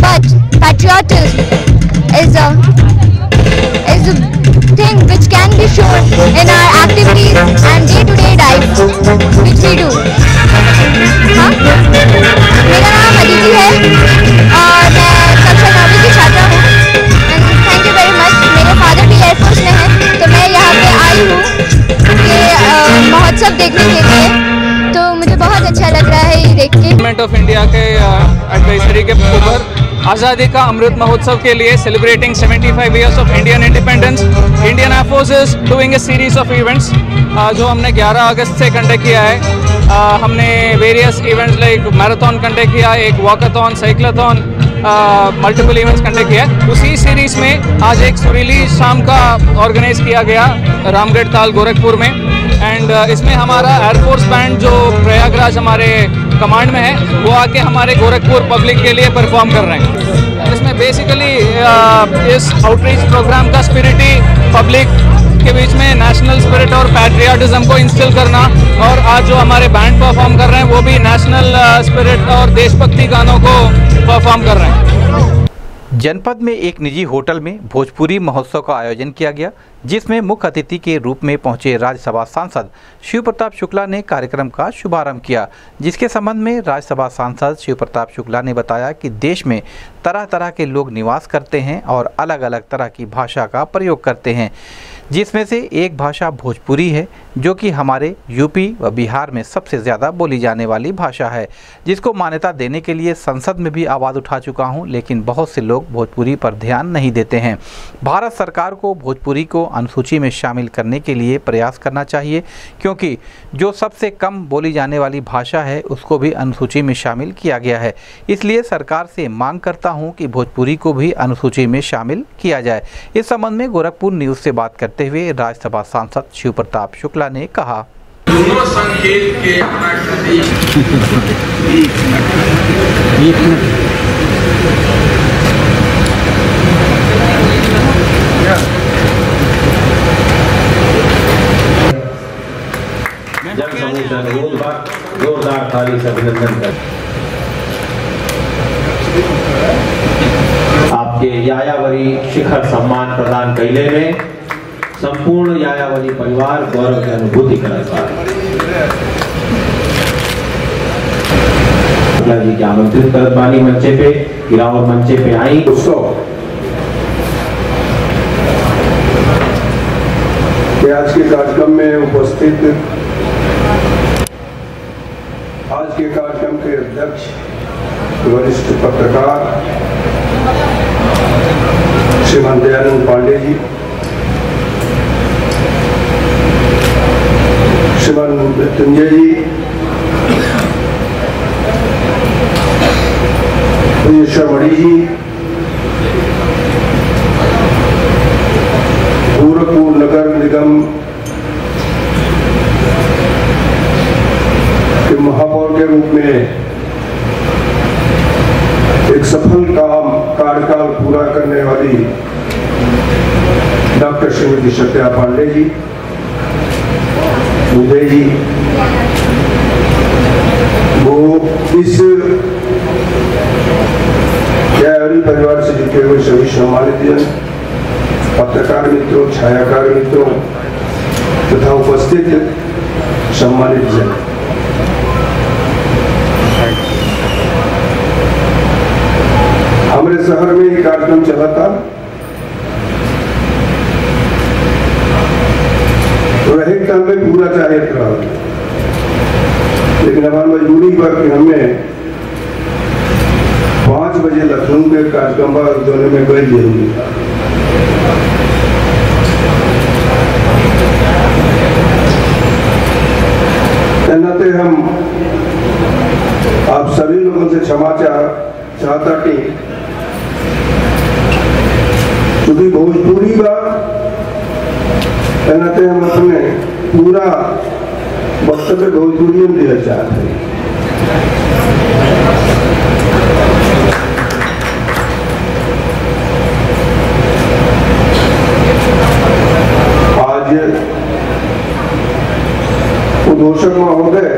but patriotism is a is a thing which can be shown in our activities and day-to-day life, which we do. हाँ? मेरा नाम अदिति है, और मैं कक्षा नौवीं की छात्रा हूँ थैंक यू वेरी मच मेरे फादर भी एयरफोर्स में हैं तो मैं यहाँ पे आई हूँ ये महोत्सव देखने के लिए तो मुझे बहुत अच्छा लग रहा है ये देख के गवर्नमेंट ऑफ़ इंडिया के एडवाइजरी के ऊपर आज़ादी का अमृत महोत्सव के लिए celebrating 75 years of Indian independence Indian air force is doing a series of events जो हमने 11 अगस्त से कंडक्ट किया है। हमने various events like marathon conduct किया, एक walkathon cyclathon multiple events conduct किया। उसी सीरीज़ में आज एक सुरीली शाम का ऑर्गेनाइज किया गया रामगढ़ ताल गोरखपुर में। एंड इसमें हमारा एयरफोर्स बैंड जो प्रयागराज हमारे कमांड में है, वो आके हमारे गोरखपुर पब्लिक के लिए परफॉर्म कर रहे हैं। इसमें बेसिकली इस आउटरीच प्रोग्राम का स्पिरिट ही पब्लिक के बीच में नेशनल स्पिरिट और पैट्रियाटिज्म को इंस्टिल करना और आज जो हमारे बैंड परफॉर्म कर रहे हैं, वो भी नेशनल स्पिरिट और देशभक्ति गानों को परफॉर्म कर रहे हैं। जनपद में एक निजी होटल में भोजपुरी महोत्सव का आयोजन किया गया, जिसमें मुख्य अतिथि के रूप में पहुँचे राज्यसभा सांसद शिव प्रताप शुक्ला ने कार्यक्रम का शुभारंभ किया, जिसके संबंध में राज्यसभा सांसद शिव प्रताप शुक्ला ने बताया कि देश में तरह तरह के लोग निवास करते हैं और अलग अलग तरह की भाषा का प्रयोग करते हैं। जिसमें से एक भाषा भोजपुरी है, जो कि हमारे यूपी व बिहार में सबसे ज़्यादा बोली जाने वाली भाषा है। जिसको मान्यता देने के लिए संसद में भी आवाज़ उठा चुका हूँ, लेकिन बहुत से लोग भोजपुरी पर ध्यान नहीं देते हैं। भारत सरकार को भोजपुरी को अनुसूची में शामिल करने के लिए प्रयास करना चाहिए, क्योंकि जो सबसे कम बोली जाने वाली भाषा है, उसको भी अनुसूची में शामिल किया गया है। इसलिए सरकार से मांग करता हूँ कि भोजपुरी को भी अनुसूची में शामिल किया जाए। इस संबंध में गोरखपुर न्यूज़ से बात हुए राज्यसभा सांसद शिव प्रताप शुक्ला ने कहा दोनों संकेत के जोरदार ताली से अभिनंदन कर आपके यायावरी शिखर सम्मान प्रदान कैले में संपूर्ण यायावरी परिवार गौरव की अनुभूति जी के आमंत्रित मंचे पे गिरावर मंचे पे आई। उत्सव आज के कार्यक्रम में उपस्थित आज के कार्यक्रम के अध्यक्ष, वरिष्ठ पत्रकार श्रीमान दयानंद पांडे जी श्रीमान मृत्युंजय जी राजेश्वर मणि जी गोरखपुर नगर निगम के महापौर के रूप में एक सफल काम कार्यकाल पूरा करने वाली डॉक्टर श्रीमती सत्या पांडे जी उदय जी वो इस न्यायावली परिवार से जुटे हुए सभी सम्मानित जन, पत्रकार मित्रों, छायाकार मित्रों तथा उपस्थित सम्मानित जन। हमारे शहर में एक कार्यक्रम चला था। तो रहे में पूरा चाहे था लेकिन हमारी मजबूरी पर कि हमें पाँच बजे लखनऊ के कार्यक्रम पर दोनों में गई ज़रूरी था। नाते हम आप सभी लोगों से क्षमा चाह चाहता कि क्योंकि भोजपुरी बात नाते हम अपने पूरा वक्तव्य भोजपुरी में देना चाहते हैं। आज उद्घोषक महोदय,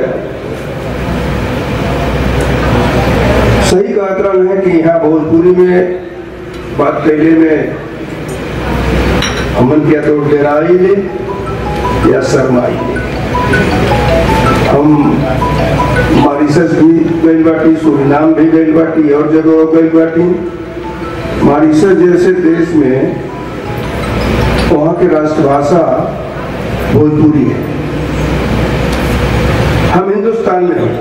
सही कातरन है कि यहाँ भोजपुरी में, बात कैले में अमन क्या तो डराई ले या शर्माई ले हम मॉरिशस भी गई बाटी सुरिनाम भी गई बाटी और जगह गई बाटी मॉरिशस जैसे देश में वहाँ की राष्ट्रभाषा भोजपुरी है। हम हिंदुस्तान में हैं।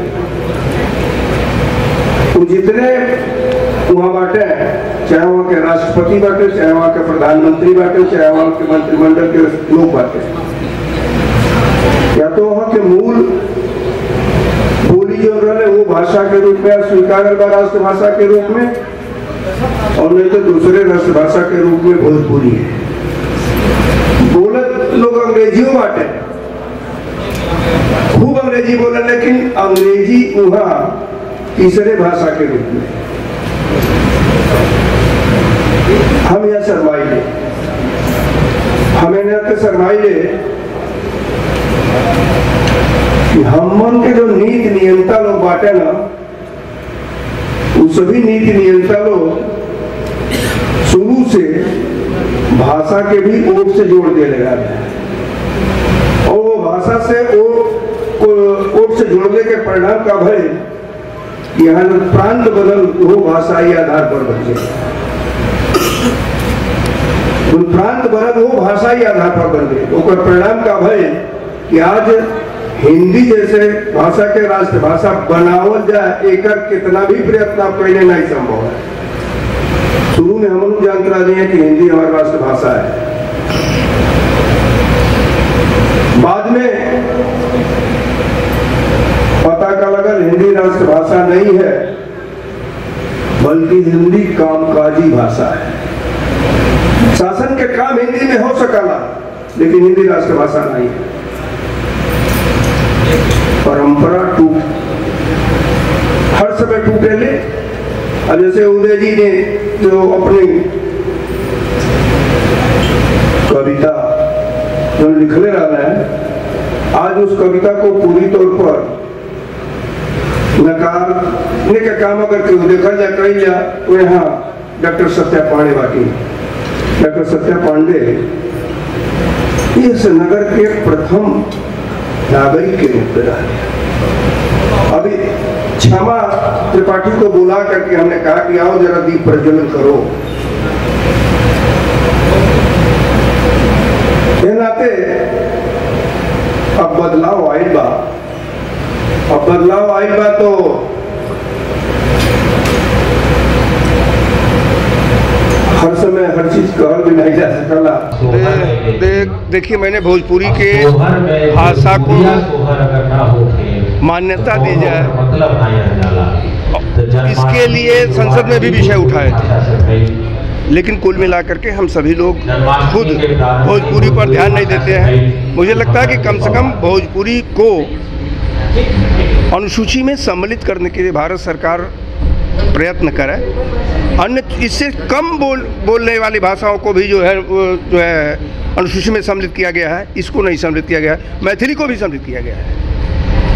तो जितने वहाँ बाटे चाहे वहाँ के राष्ट्रपति बाटे, चाहे वहाँ के प्रधानमंत्री बाटे, चाहे वहाँ के मंत्रिमंडल के लोग बाटे। या तो वहाँ के मूल बोली जो रहे वो भाषा के रूप में स्वीकार राष्ट्रभाषा के रूप में, और नहीं तो दूसरे राष्ट्रभाषा के रूप में भोजपुरी है। बोलत लोग अंग्रेजियों बाटे। खूब अंग्रेज़ी बोले लेकिन अंग्रेज़ी वहाँ तीसरे भाषा के रूप में। हम यह शर्माई ले हमें न तो शर्माई ले कि हमन के जो नीति नियंता लोग बाटे ना वो सभी नीति नियंता लोग शुरू से भाषा के भी ओट से जोड़ दे लगा और वो भाषा से वो ओट से जोड़ने के परिणाम का भय यहाँ प्रांत बदल वो भाषाई आधार पर बचे उन प्रांत बदल वो भाषाई आधार पर बन गए परिणाम का भय कि आज हिंदी जैसे भाषा के राष्ट्रभाषा बनावल जाए एक कितना भी प्रयत्न आप नहीं संभव है। शुरू में हम लोग जानते रहे हैं कि हिंदी हमारी राष्ट्रभाषा है। बाद में पता का लगल हिंदी राष्ट्रभाषा नहीं है, बल्कि हिंदी कामकाजी भाषा है। शासन के काम हिंदी में हो सकला, लेकिन हिंदी राष्ट्रभाषा नहीं है। परंपरा टूट। हर समय टूटे ले जैसे उदय जी ने जो अपनी कविता जो लिखने रहा है, आज उस कविता को पूरी तौर पर नकारने का काम अगर क्यों देखा जाए, कहीं जा तो यहाँ डॉक्टर सत्या पांडे बाकी डॉक्टर सत्या पांडे इस नगर के प्रथम नागरिक के रूप में रहा अभी क्षमा त्रिपाठी को बुला करके हमने कहा कि आओ जरा दीप प्रज्वलन करो। नाते अब बदलाव आएगा बा। अब बदलाव आएगा बा तो हर समय हर चीज़ कहल भी नहीं जा सकला दे, देखिए मैंने भोजपुरी के भाषा को मान्यता दी जाए। इसके लिए संसद में भी विषय उठाए थे। लेकिन कुल मिलाकर के हम सभी लोग खुद भोजपुरी पर ध्यान नहीं देते हैं। मुझे लगता है कि कम से कम भोजपुरी को अनुसूची में सम्मिलित करने के लिए भारत सरकार प्रयत्न करें। अन्य इससे कम बोल, बोलने वाली भाषाओं को भी जो है जो है, अनुसूची में सम्मिलित किया गया है, इसको नहीं सम्मिलित किया गया है, मैथिली को भी सम्मिलित किया गया है।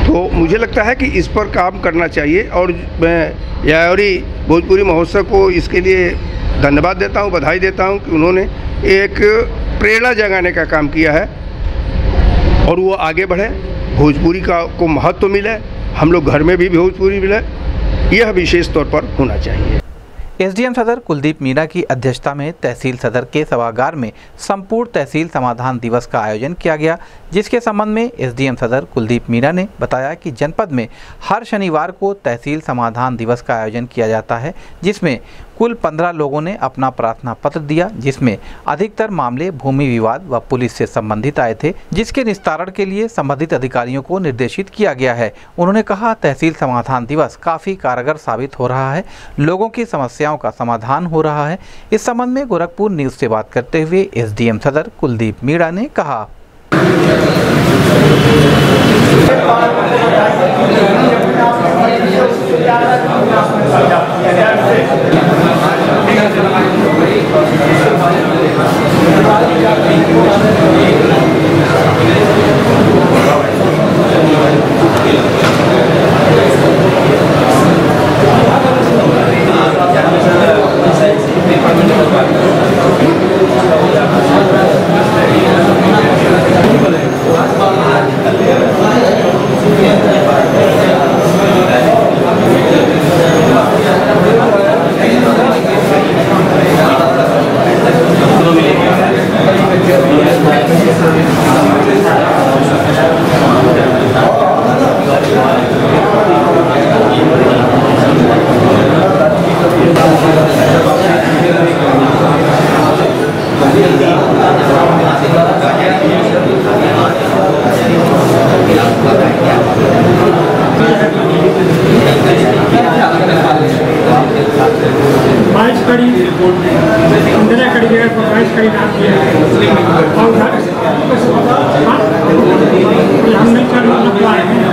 तो मुझे लगता है कि इस पर काम करना चाहिए और मैं यावरी भोजपुरी महोत्सव को इसके लिए धन्यवाद देता हूँ, बधाई देता हूँ कि उन्होंने एक प्रेरणा जगाने का काम किया है और वो आगे बढ़े, भोजपुरी का को महत्व मिले, हम लोग घर में भी भोजपुरी मिले यह विशेष तौर पर होना चाहिए। एसडीएम सदर कुलदीप मीणा की अध्यक्षता में तहसील सदर के सभागार में संपूर्ण तहसील समाधान दिवस का आयोजन किया गया। जिसके संबंध में एसडीएम सदर कुलदीप मीणा ने बताया कि जनपद में हर शनिवार को तहसील समाधान दिवस का आयोजन किया जाता है, जिसमें कुल पंद्रह लोगों ने अपना प्रार्थना पत्र दिया, जिसमें अधिकतर मामले भूमि विवाद व पुलिस से संबंधित आए थे, जिसके निस्तारण के लिए संबंधित अधिकारियों को निर्देशित किया गया है। उन्होंने कहा, तहसील समाधान दिवस काफ़ी कारगर साबित हो रहा है, लोगों की समस्याओं का समाधान हो रहा है। इस संबंध में गोरखपुर न्यूज़ से बात करते हुए एसडीएम सदर कुलदीप मीणा ने कहा। बाईस कड़ी पर बाईस कड़ी नाप दिया है।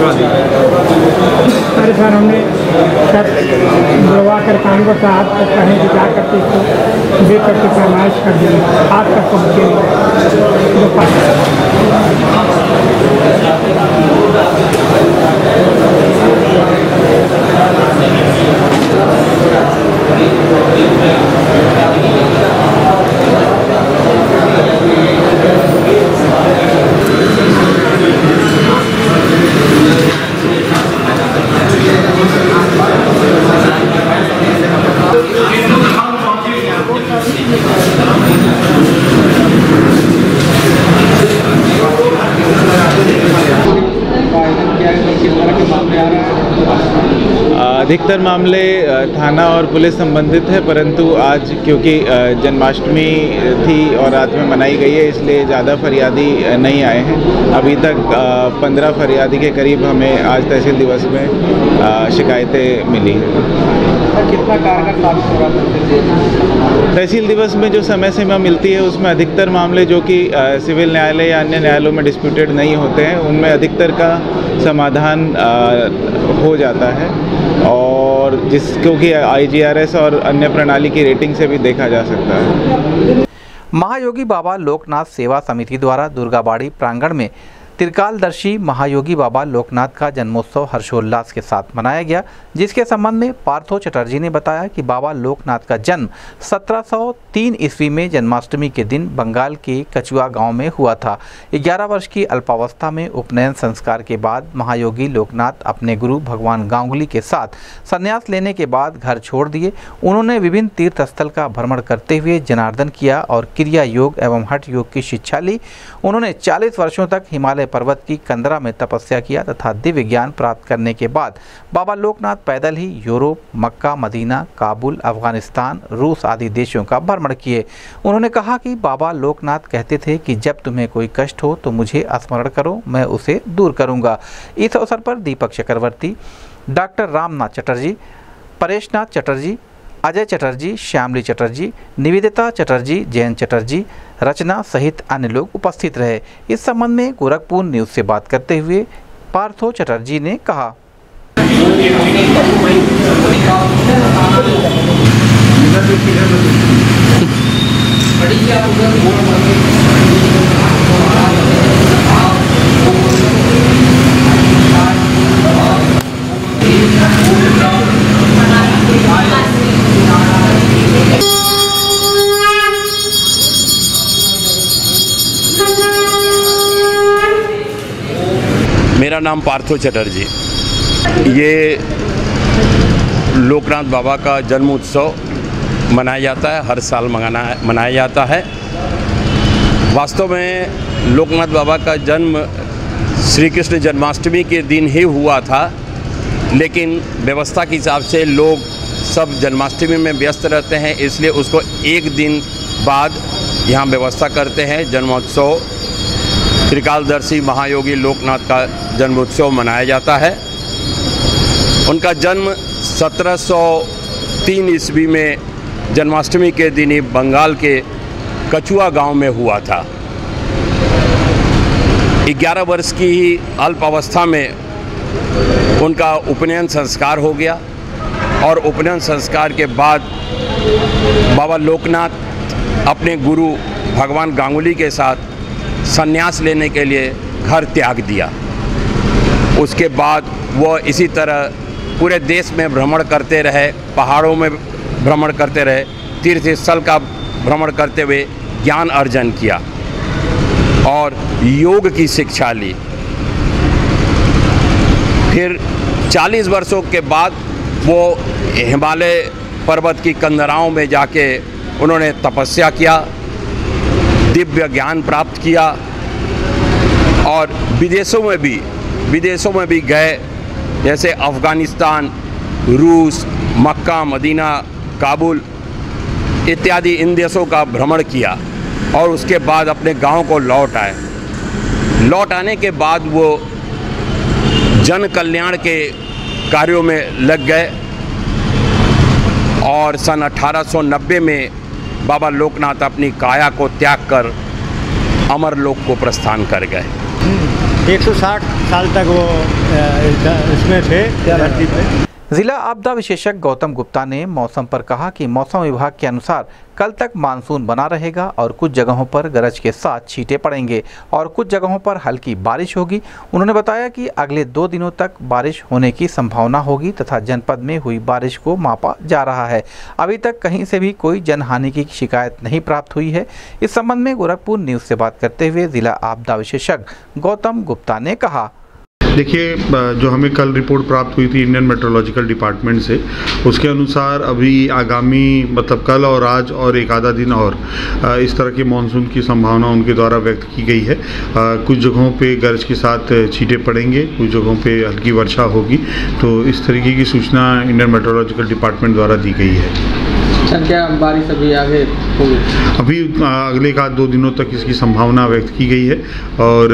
करवा दी अरे सर हमने सर बुलवा कर कानून को आप तक कहें कि क्या करते इसको दे करके फरमाइश कर दी। आज तक पहुँचे। तो अधिकतर मामले थाना और पुलिस संबंधित है परंतु आज क्योंकि जन्माष्टमी थी और रात में मनाई गई है इसलिए ज़्यादा फरियादी नहीं आए हैं। अभी तक पंद्रह फरियादी के करीब हमें आज तहसील दिवस में शिकायतें मिली हैं। कितना कारगर साबित तहसील दिवस? में जो समय सीमा मिलती है उसमें अधिकतर मामले जो कि सिविल न्यायालय या अन्य न्यायालयों में डिस्प्यूटेड नहीं होते हैं उनमें अधिकतर का समाधान हो जाता है। और जिस क्योंकि आईजीआरएस और अन्य प्रणाली की रेटिंग से भी देखा जा सकता है। महायोगी बाबा लोकनाथ सेवा समिति द्वारा दुर्गाबाड़ी प्रांगण में त्रिकालदर्शी महायोगी बाबा लोकनाथ का जन्मोत्सव हर्षोल्लास के साथ मनाया गया, जिसके संबंध में पार्थो चटर्जी ने बताया कि बाबा लोकनाथ का जन्म 1703 ईस्वी में जन्माष्टमी के दिन बंगाल के कचुआ गाँव में हुआ था। 11 वर्ष की अल्पावस्था में उपनयन संस्कार के बाद महायोगी लोकनाथ अपने गुरु भगवान गांगुली के साथ संन्यास लेने के बाद घर छोड़ दिए। उन्होंने विभिन्न तीर्थ स्थल का भ्रमण करते हुए जनार्दन किया और क्रिया योग एवं हठ योग की शिक्षा ली। उन्होंने 40 वर्षों तक हिमालय पर्वत की कंदरा में तपस्या किया तथा दिव्य ज्ञान प्राप्त करने के बाद बाबा लोकनाथ पैदल ही Europe, Mecca, Medina, Kabul, Afghanistan, रूस आदि देशों का भ्रमण किए। उन्होंने कहा कि बाबा लोकनाथ कहते थे कि जब तुम्हें कोई कष्ट हो तो मुझे स्मरण करो, मैं उसे दूर करूँगा। इस अवसर पर दीपक चक्रवर्ती, डॉक्टर रामनाथ चटर्जी, परेशनाथ चटर्जी अजय चटर्जी श्यामली चटर्जी निवेदिता चटर्जी जयंत चटर्जी रचना सहित अन्य लोग उपस्थित रहे। इस संबंध में गोरखपुर न्यूज़ से बात करते हुए पार्थो चटर्जी ने कहा। मेरा नाम पार्थो चटर्जी। ये लोकनाथ बाबा का जन्म उत्सव मनाया जाता है, हर साल मनाना मनाया जाता है। वास्तव में लोकनाथ बाबा का जन्म श्री कृष्ण जन्माष्टमी के दिन ही हुआ था, लेकिन व्यवस्था के हिसाब से लोग सब जन्माष्टमी में व्यस्त रहते हैं, इसलिए उसको एक दिन बाद यहाँ व्यवस्था करते हैं, जन्मोत्सव त्रिकालदर्शी महायोगी लोकनाथ का जन्मोत्सव मनाया जाता है। उनका जन्म 1703 ईस्वी में जन्माष्टमी के दिन ही बंगाल के कचुआ गाँव में हुआ था। 11 वर्ष की ही अल्प अवस्था में उनका उपनयन संस्कार हो गया और उपनयन संस्कार के बाद बाबा लोकनाथ अपने गुरु भगवान गांगुली के साथ संन्यास लेने के लिए घर त्याग दिया। उसके बाद वो इसी तरह पूरे देश में भ्रमण करते रहे, पहाड़ों में भ्रमण करते रहे तीर्थ स्थल का भ्रमण करते हुए ज्ञान अर्जन किया और योग की शिक्षा ली। फिर 40 वर्षों के बाद वो हिमालय पर्वत की कंदराओं में जाके उन्होंने तपस्या किया। दिव्य ज्ञान प्राप्त किया और विदेशों में भी, विदेशों में भी गए, जैसे अफ़गानिस्तान, रूस, मक्का, मदीना, काबुल इत्यादि इन देशों का भ्रमण किया और उसके बाद अपने गाँव को लौट आए। लौट आने के बाद वो जन कल्याण के कार्यों में लग गए और सन 1890 में बाबा लोकनाथ अपनी काया को त्याग कर अमर लोक को प्रस्थान कर गए। 160 साल तक वो इसमें थे, धरती पे। जिला आपदा विशेषज्ञ गौतम गुप्ता ने मौसम पर कहा कि मौसम विभाग के अनुसार कल तक मानसून बना रहेगा और कुछ जगहों पर गरज के साथ छींटे पड़ेंगे और कुछ जगहों पर हल्की बारिश होगी। उन्होंने बताया कि अगले दो दिनों तक बारिश होने की संभावना होगी तथा जनपद में हुई बारिश को मापा जा रहा है। अभी तक कहीं से भी कोई जनहानि की शिकायत नहीं प्राप्त हुई है। इस संबंध में गोरखपुर न्यूज़ से बात करते हुए जिला आपदा विशेषज्ञ गौतम गुप्ता ने कहा। देखिए जो हमें कल रिपोर्ट प्राप्त हुई थी इंडियन मेट्रोलॉजिकल डिपार्टमेंट से, उसके अनुसार अभी आगामी मतलब कल और आज और एक आधा दिन और इस तरह के मानसून की संभावना उनके द्वारा व्यक्त की गई है। कुछ जगहों पे गरज के साथ छींटे पड़ेंगे, कुछ जगहों पे हल्की वर्षा होगी तो इस तरीके की सूचना इंडियन मेट्रोलॉजिकल डिपार्टमेंट द्वारा दी गई है। सर क्या बारिश अभी आगे होगी? अभी अगले का दो दिनों तक इसकी संभावना व्यक्त की गई है और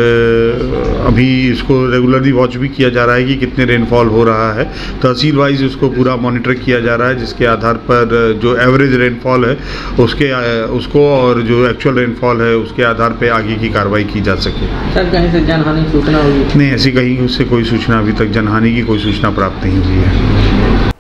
अभी इसको रेगुलरली वॉच भी किया जा रहा है कि कितने रेनफॉल हो रहा है। तहसील वाइज उसको पूरा मॉनिटर किया जा रहा है जिसके आधार पर जो एवरेज रेनफॉल है उसके उसको और जो एक्चुअल रेनफॉल है उसके आधार पर आगे की कार्रवाई की जा सके। सर कहीं से जनहानि सूचना होगी नहीं ऐसी कहीं उससे कोई सूचना अभी तक जनहानि की कोई सूचना प्राप्त नहीं हुई है।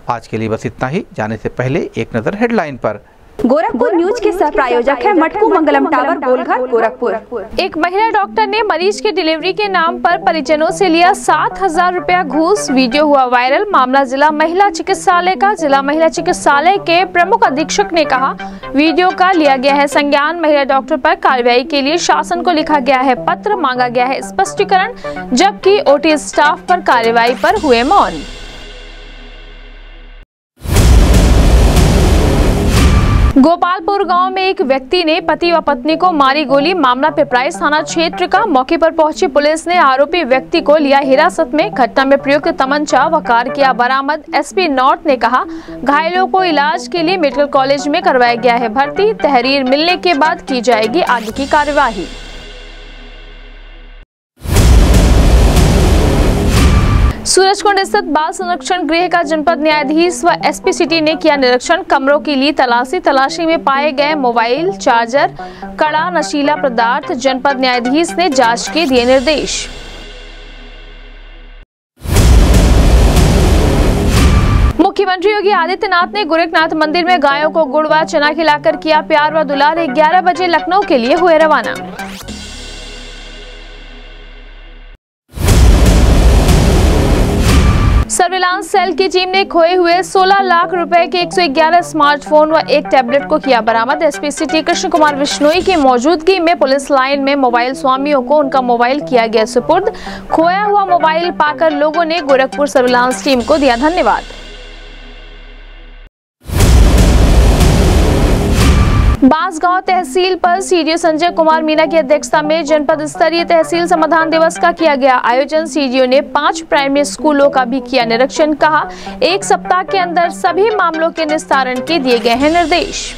आज के लिए बस इतना ही। जाने से पहले एक नज़र हेडलाइन पर। गोरखपुर न्यूज़ के सह प्रायोजक है मटकू मंगलम टावर गोलघर गोरखपुर। एक महिला डॉक्टर ने मरीज़ के डिलीवरी के नाम पर परिजनों से लिया सात हज़ार रूपया घूस। वीडियो हुआ वायरल। मामला जिला महिला चिकित्सालय का। जिला महिला चिकित्सालय के प्रमुख अधीक्षक ने कहा वीडियो का लिया गया है संज्ञान। महिला डॉक्टर पर कार्रवाई के लिए शासन को लिखा गया है पत्र। मांगा गया है स्पष्टीकरण जबकि ओटी स्टाफ पर कार्रवाई पर हुए मौन। गोपालपुर गाँव में एक व्यक्ति ने पति व पत्नी को मारी गोली। मामला पिपराइस थाना क्षेत्र का मौके पर पहुँची पुलिस ने आरोपी व्यक्ति को लिया हिरासत में। घटना में प्रयुक्त तमंचा व कार किया बरामद एसपी नॉर्थ ने कहा, घायलों को इलाज के लिए मेडिकल कॉलेज में करवाया गया है। भर्ती, तहरीर मिलने के बाद की जाएगी आगे की कार्यवाही। सूरजकुंड स्थित बाल संरक्षण गृह का जनपद न्यायाधीश व एसपी सिटी ने किया निरीक्षण। कमरों के लिए तलाशी। तलाशी में पाए गए मोबाइल, चार्जर, कड़ा, नशीला पदार्थ। जनपद न्यायाधीश ने जाँच के दिए निर्देश। मुख्यमंत्री योगी आदित्यनाथ ने गोरखनाथ मंदिर में गायों को गुड़ व चना खिलाकर किया प्यार व दुलार। 11 बजे लखनऊ के लिए हुए रवाना। सर्विलांस सेल की टीम ने खोए हुए 16 लाख रुपए के 111 स्मार्टफ़ोन व एक टैबलेट को किया बरामद। एसपी सिटी कृष्ण कुमार विश्नोई की मौजूदगी में पुलिस लाइन में मोबाइल स्वामियों को उनका मोबाइल किया गया सुपुर्द। खोया हुआ मोबाइल पाकर लोगों ने गोरखपुर सर्विलांस टीम को दिया धन्यवाद। बांसगांव तहसील पर सीडीओ संजय कुमार मीना की अध्यक्षता में जनपद स्तरीय तहसील समाधान दिवस का किया गया। आयोजन सीडीओ ने पाँच प्राइमरी स्कूलों का भी किया निरीक्षण कहा। एक सप्ताह के अंदर सभी मामलों के निस्तारण के दिए गए हैं निर्देश।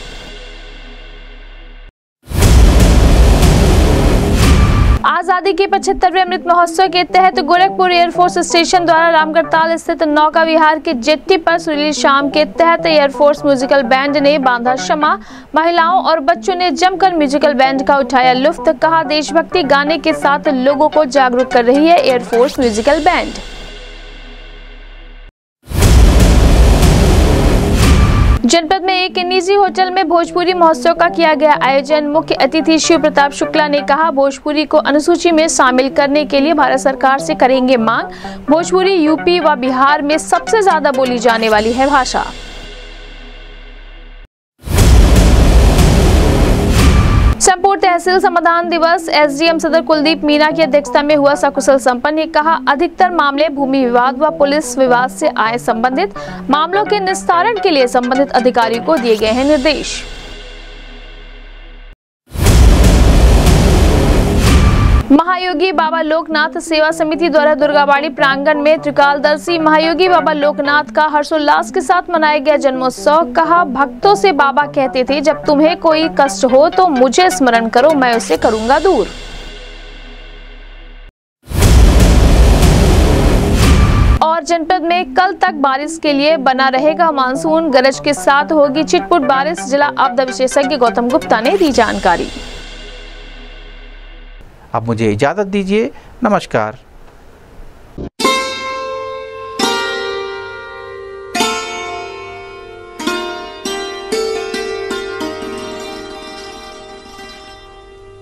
आज़ादी के पचहत्तरवे अमृत महोत्सव के तहत गोरखपुर एयरफोर्स स्टेशन द्वारा रामगढ़ताल स्थित नौका विहार के जेट्टी पर सुरीली शाम के तहत एयरफोर्स म्यूजिकल बैंड ने बांधा क्षमा। महिलाओं और बच्चों ने जमकर म्यूजिकल बैंड का उठाया लुफ्त, कहा, देशभक्ति गाने के साथ लोगों को जागरूक कर रही है एयरफोर्स म्यूजिकल बैंड। जनपद में एक निजी होटल में भोजपुरी महोत्सव का किया गया आयोजन। मुख्य अतिथि शिव प्रताप शुक्ला ने कहा, भोजपुरी को अनुसूची में शामिल करने के लिए भारत सरकार से करेंगे मांग। भोजपुरी, यूपी व बिहार में सबसे ज़्यादा बोली जाने वाली है भाषा। संपूर्ण तहसील समाधान दिवस, एसडीएम सदर कुलदीप मीना की अध्यक्षता में हुआ सकुशल संपन्न। ने कहा, अधिकतर मामले भूमि विवाद व पुलिस विवाद से आए संबंधित। मामलों के निस्तारण के लिए संबंधित अधिकारी को दिए गए हैं निर्देश। महायोगी बाबा लोकनाथ सेवा समिति द्वारा दुर्गाबाड़ी प्रांगण में त्रिकालदर्शी महायोगी बाबा लोकनाथ का हर्षोल्लास के साथ मनाया गया जन्मोत्सव। कहा, भक्तों से बाबा कहते थे, जब तुम्हें कोई कष्ट हो तो मुझे स्मरण करो, मैं उसे करूँगा दूर। और जनपद में कल तक बारिश के लिए बना रहेगा मानसून। गरज के साथ होगी चिटपुट बारिश। जिला आपदा विशेषज्ञ गौतम गुप्ता ने दी जानकारी। अब मुझे इजाज़त दीजिए। नमस्कार।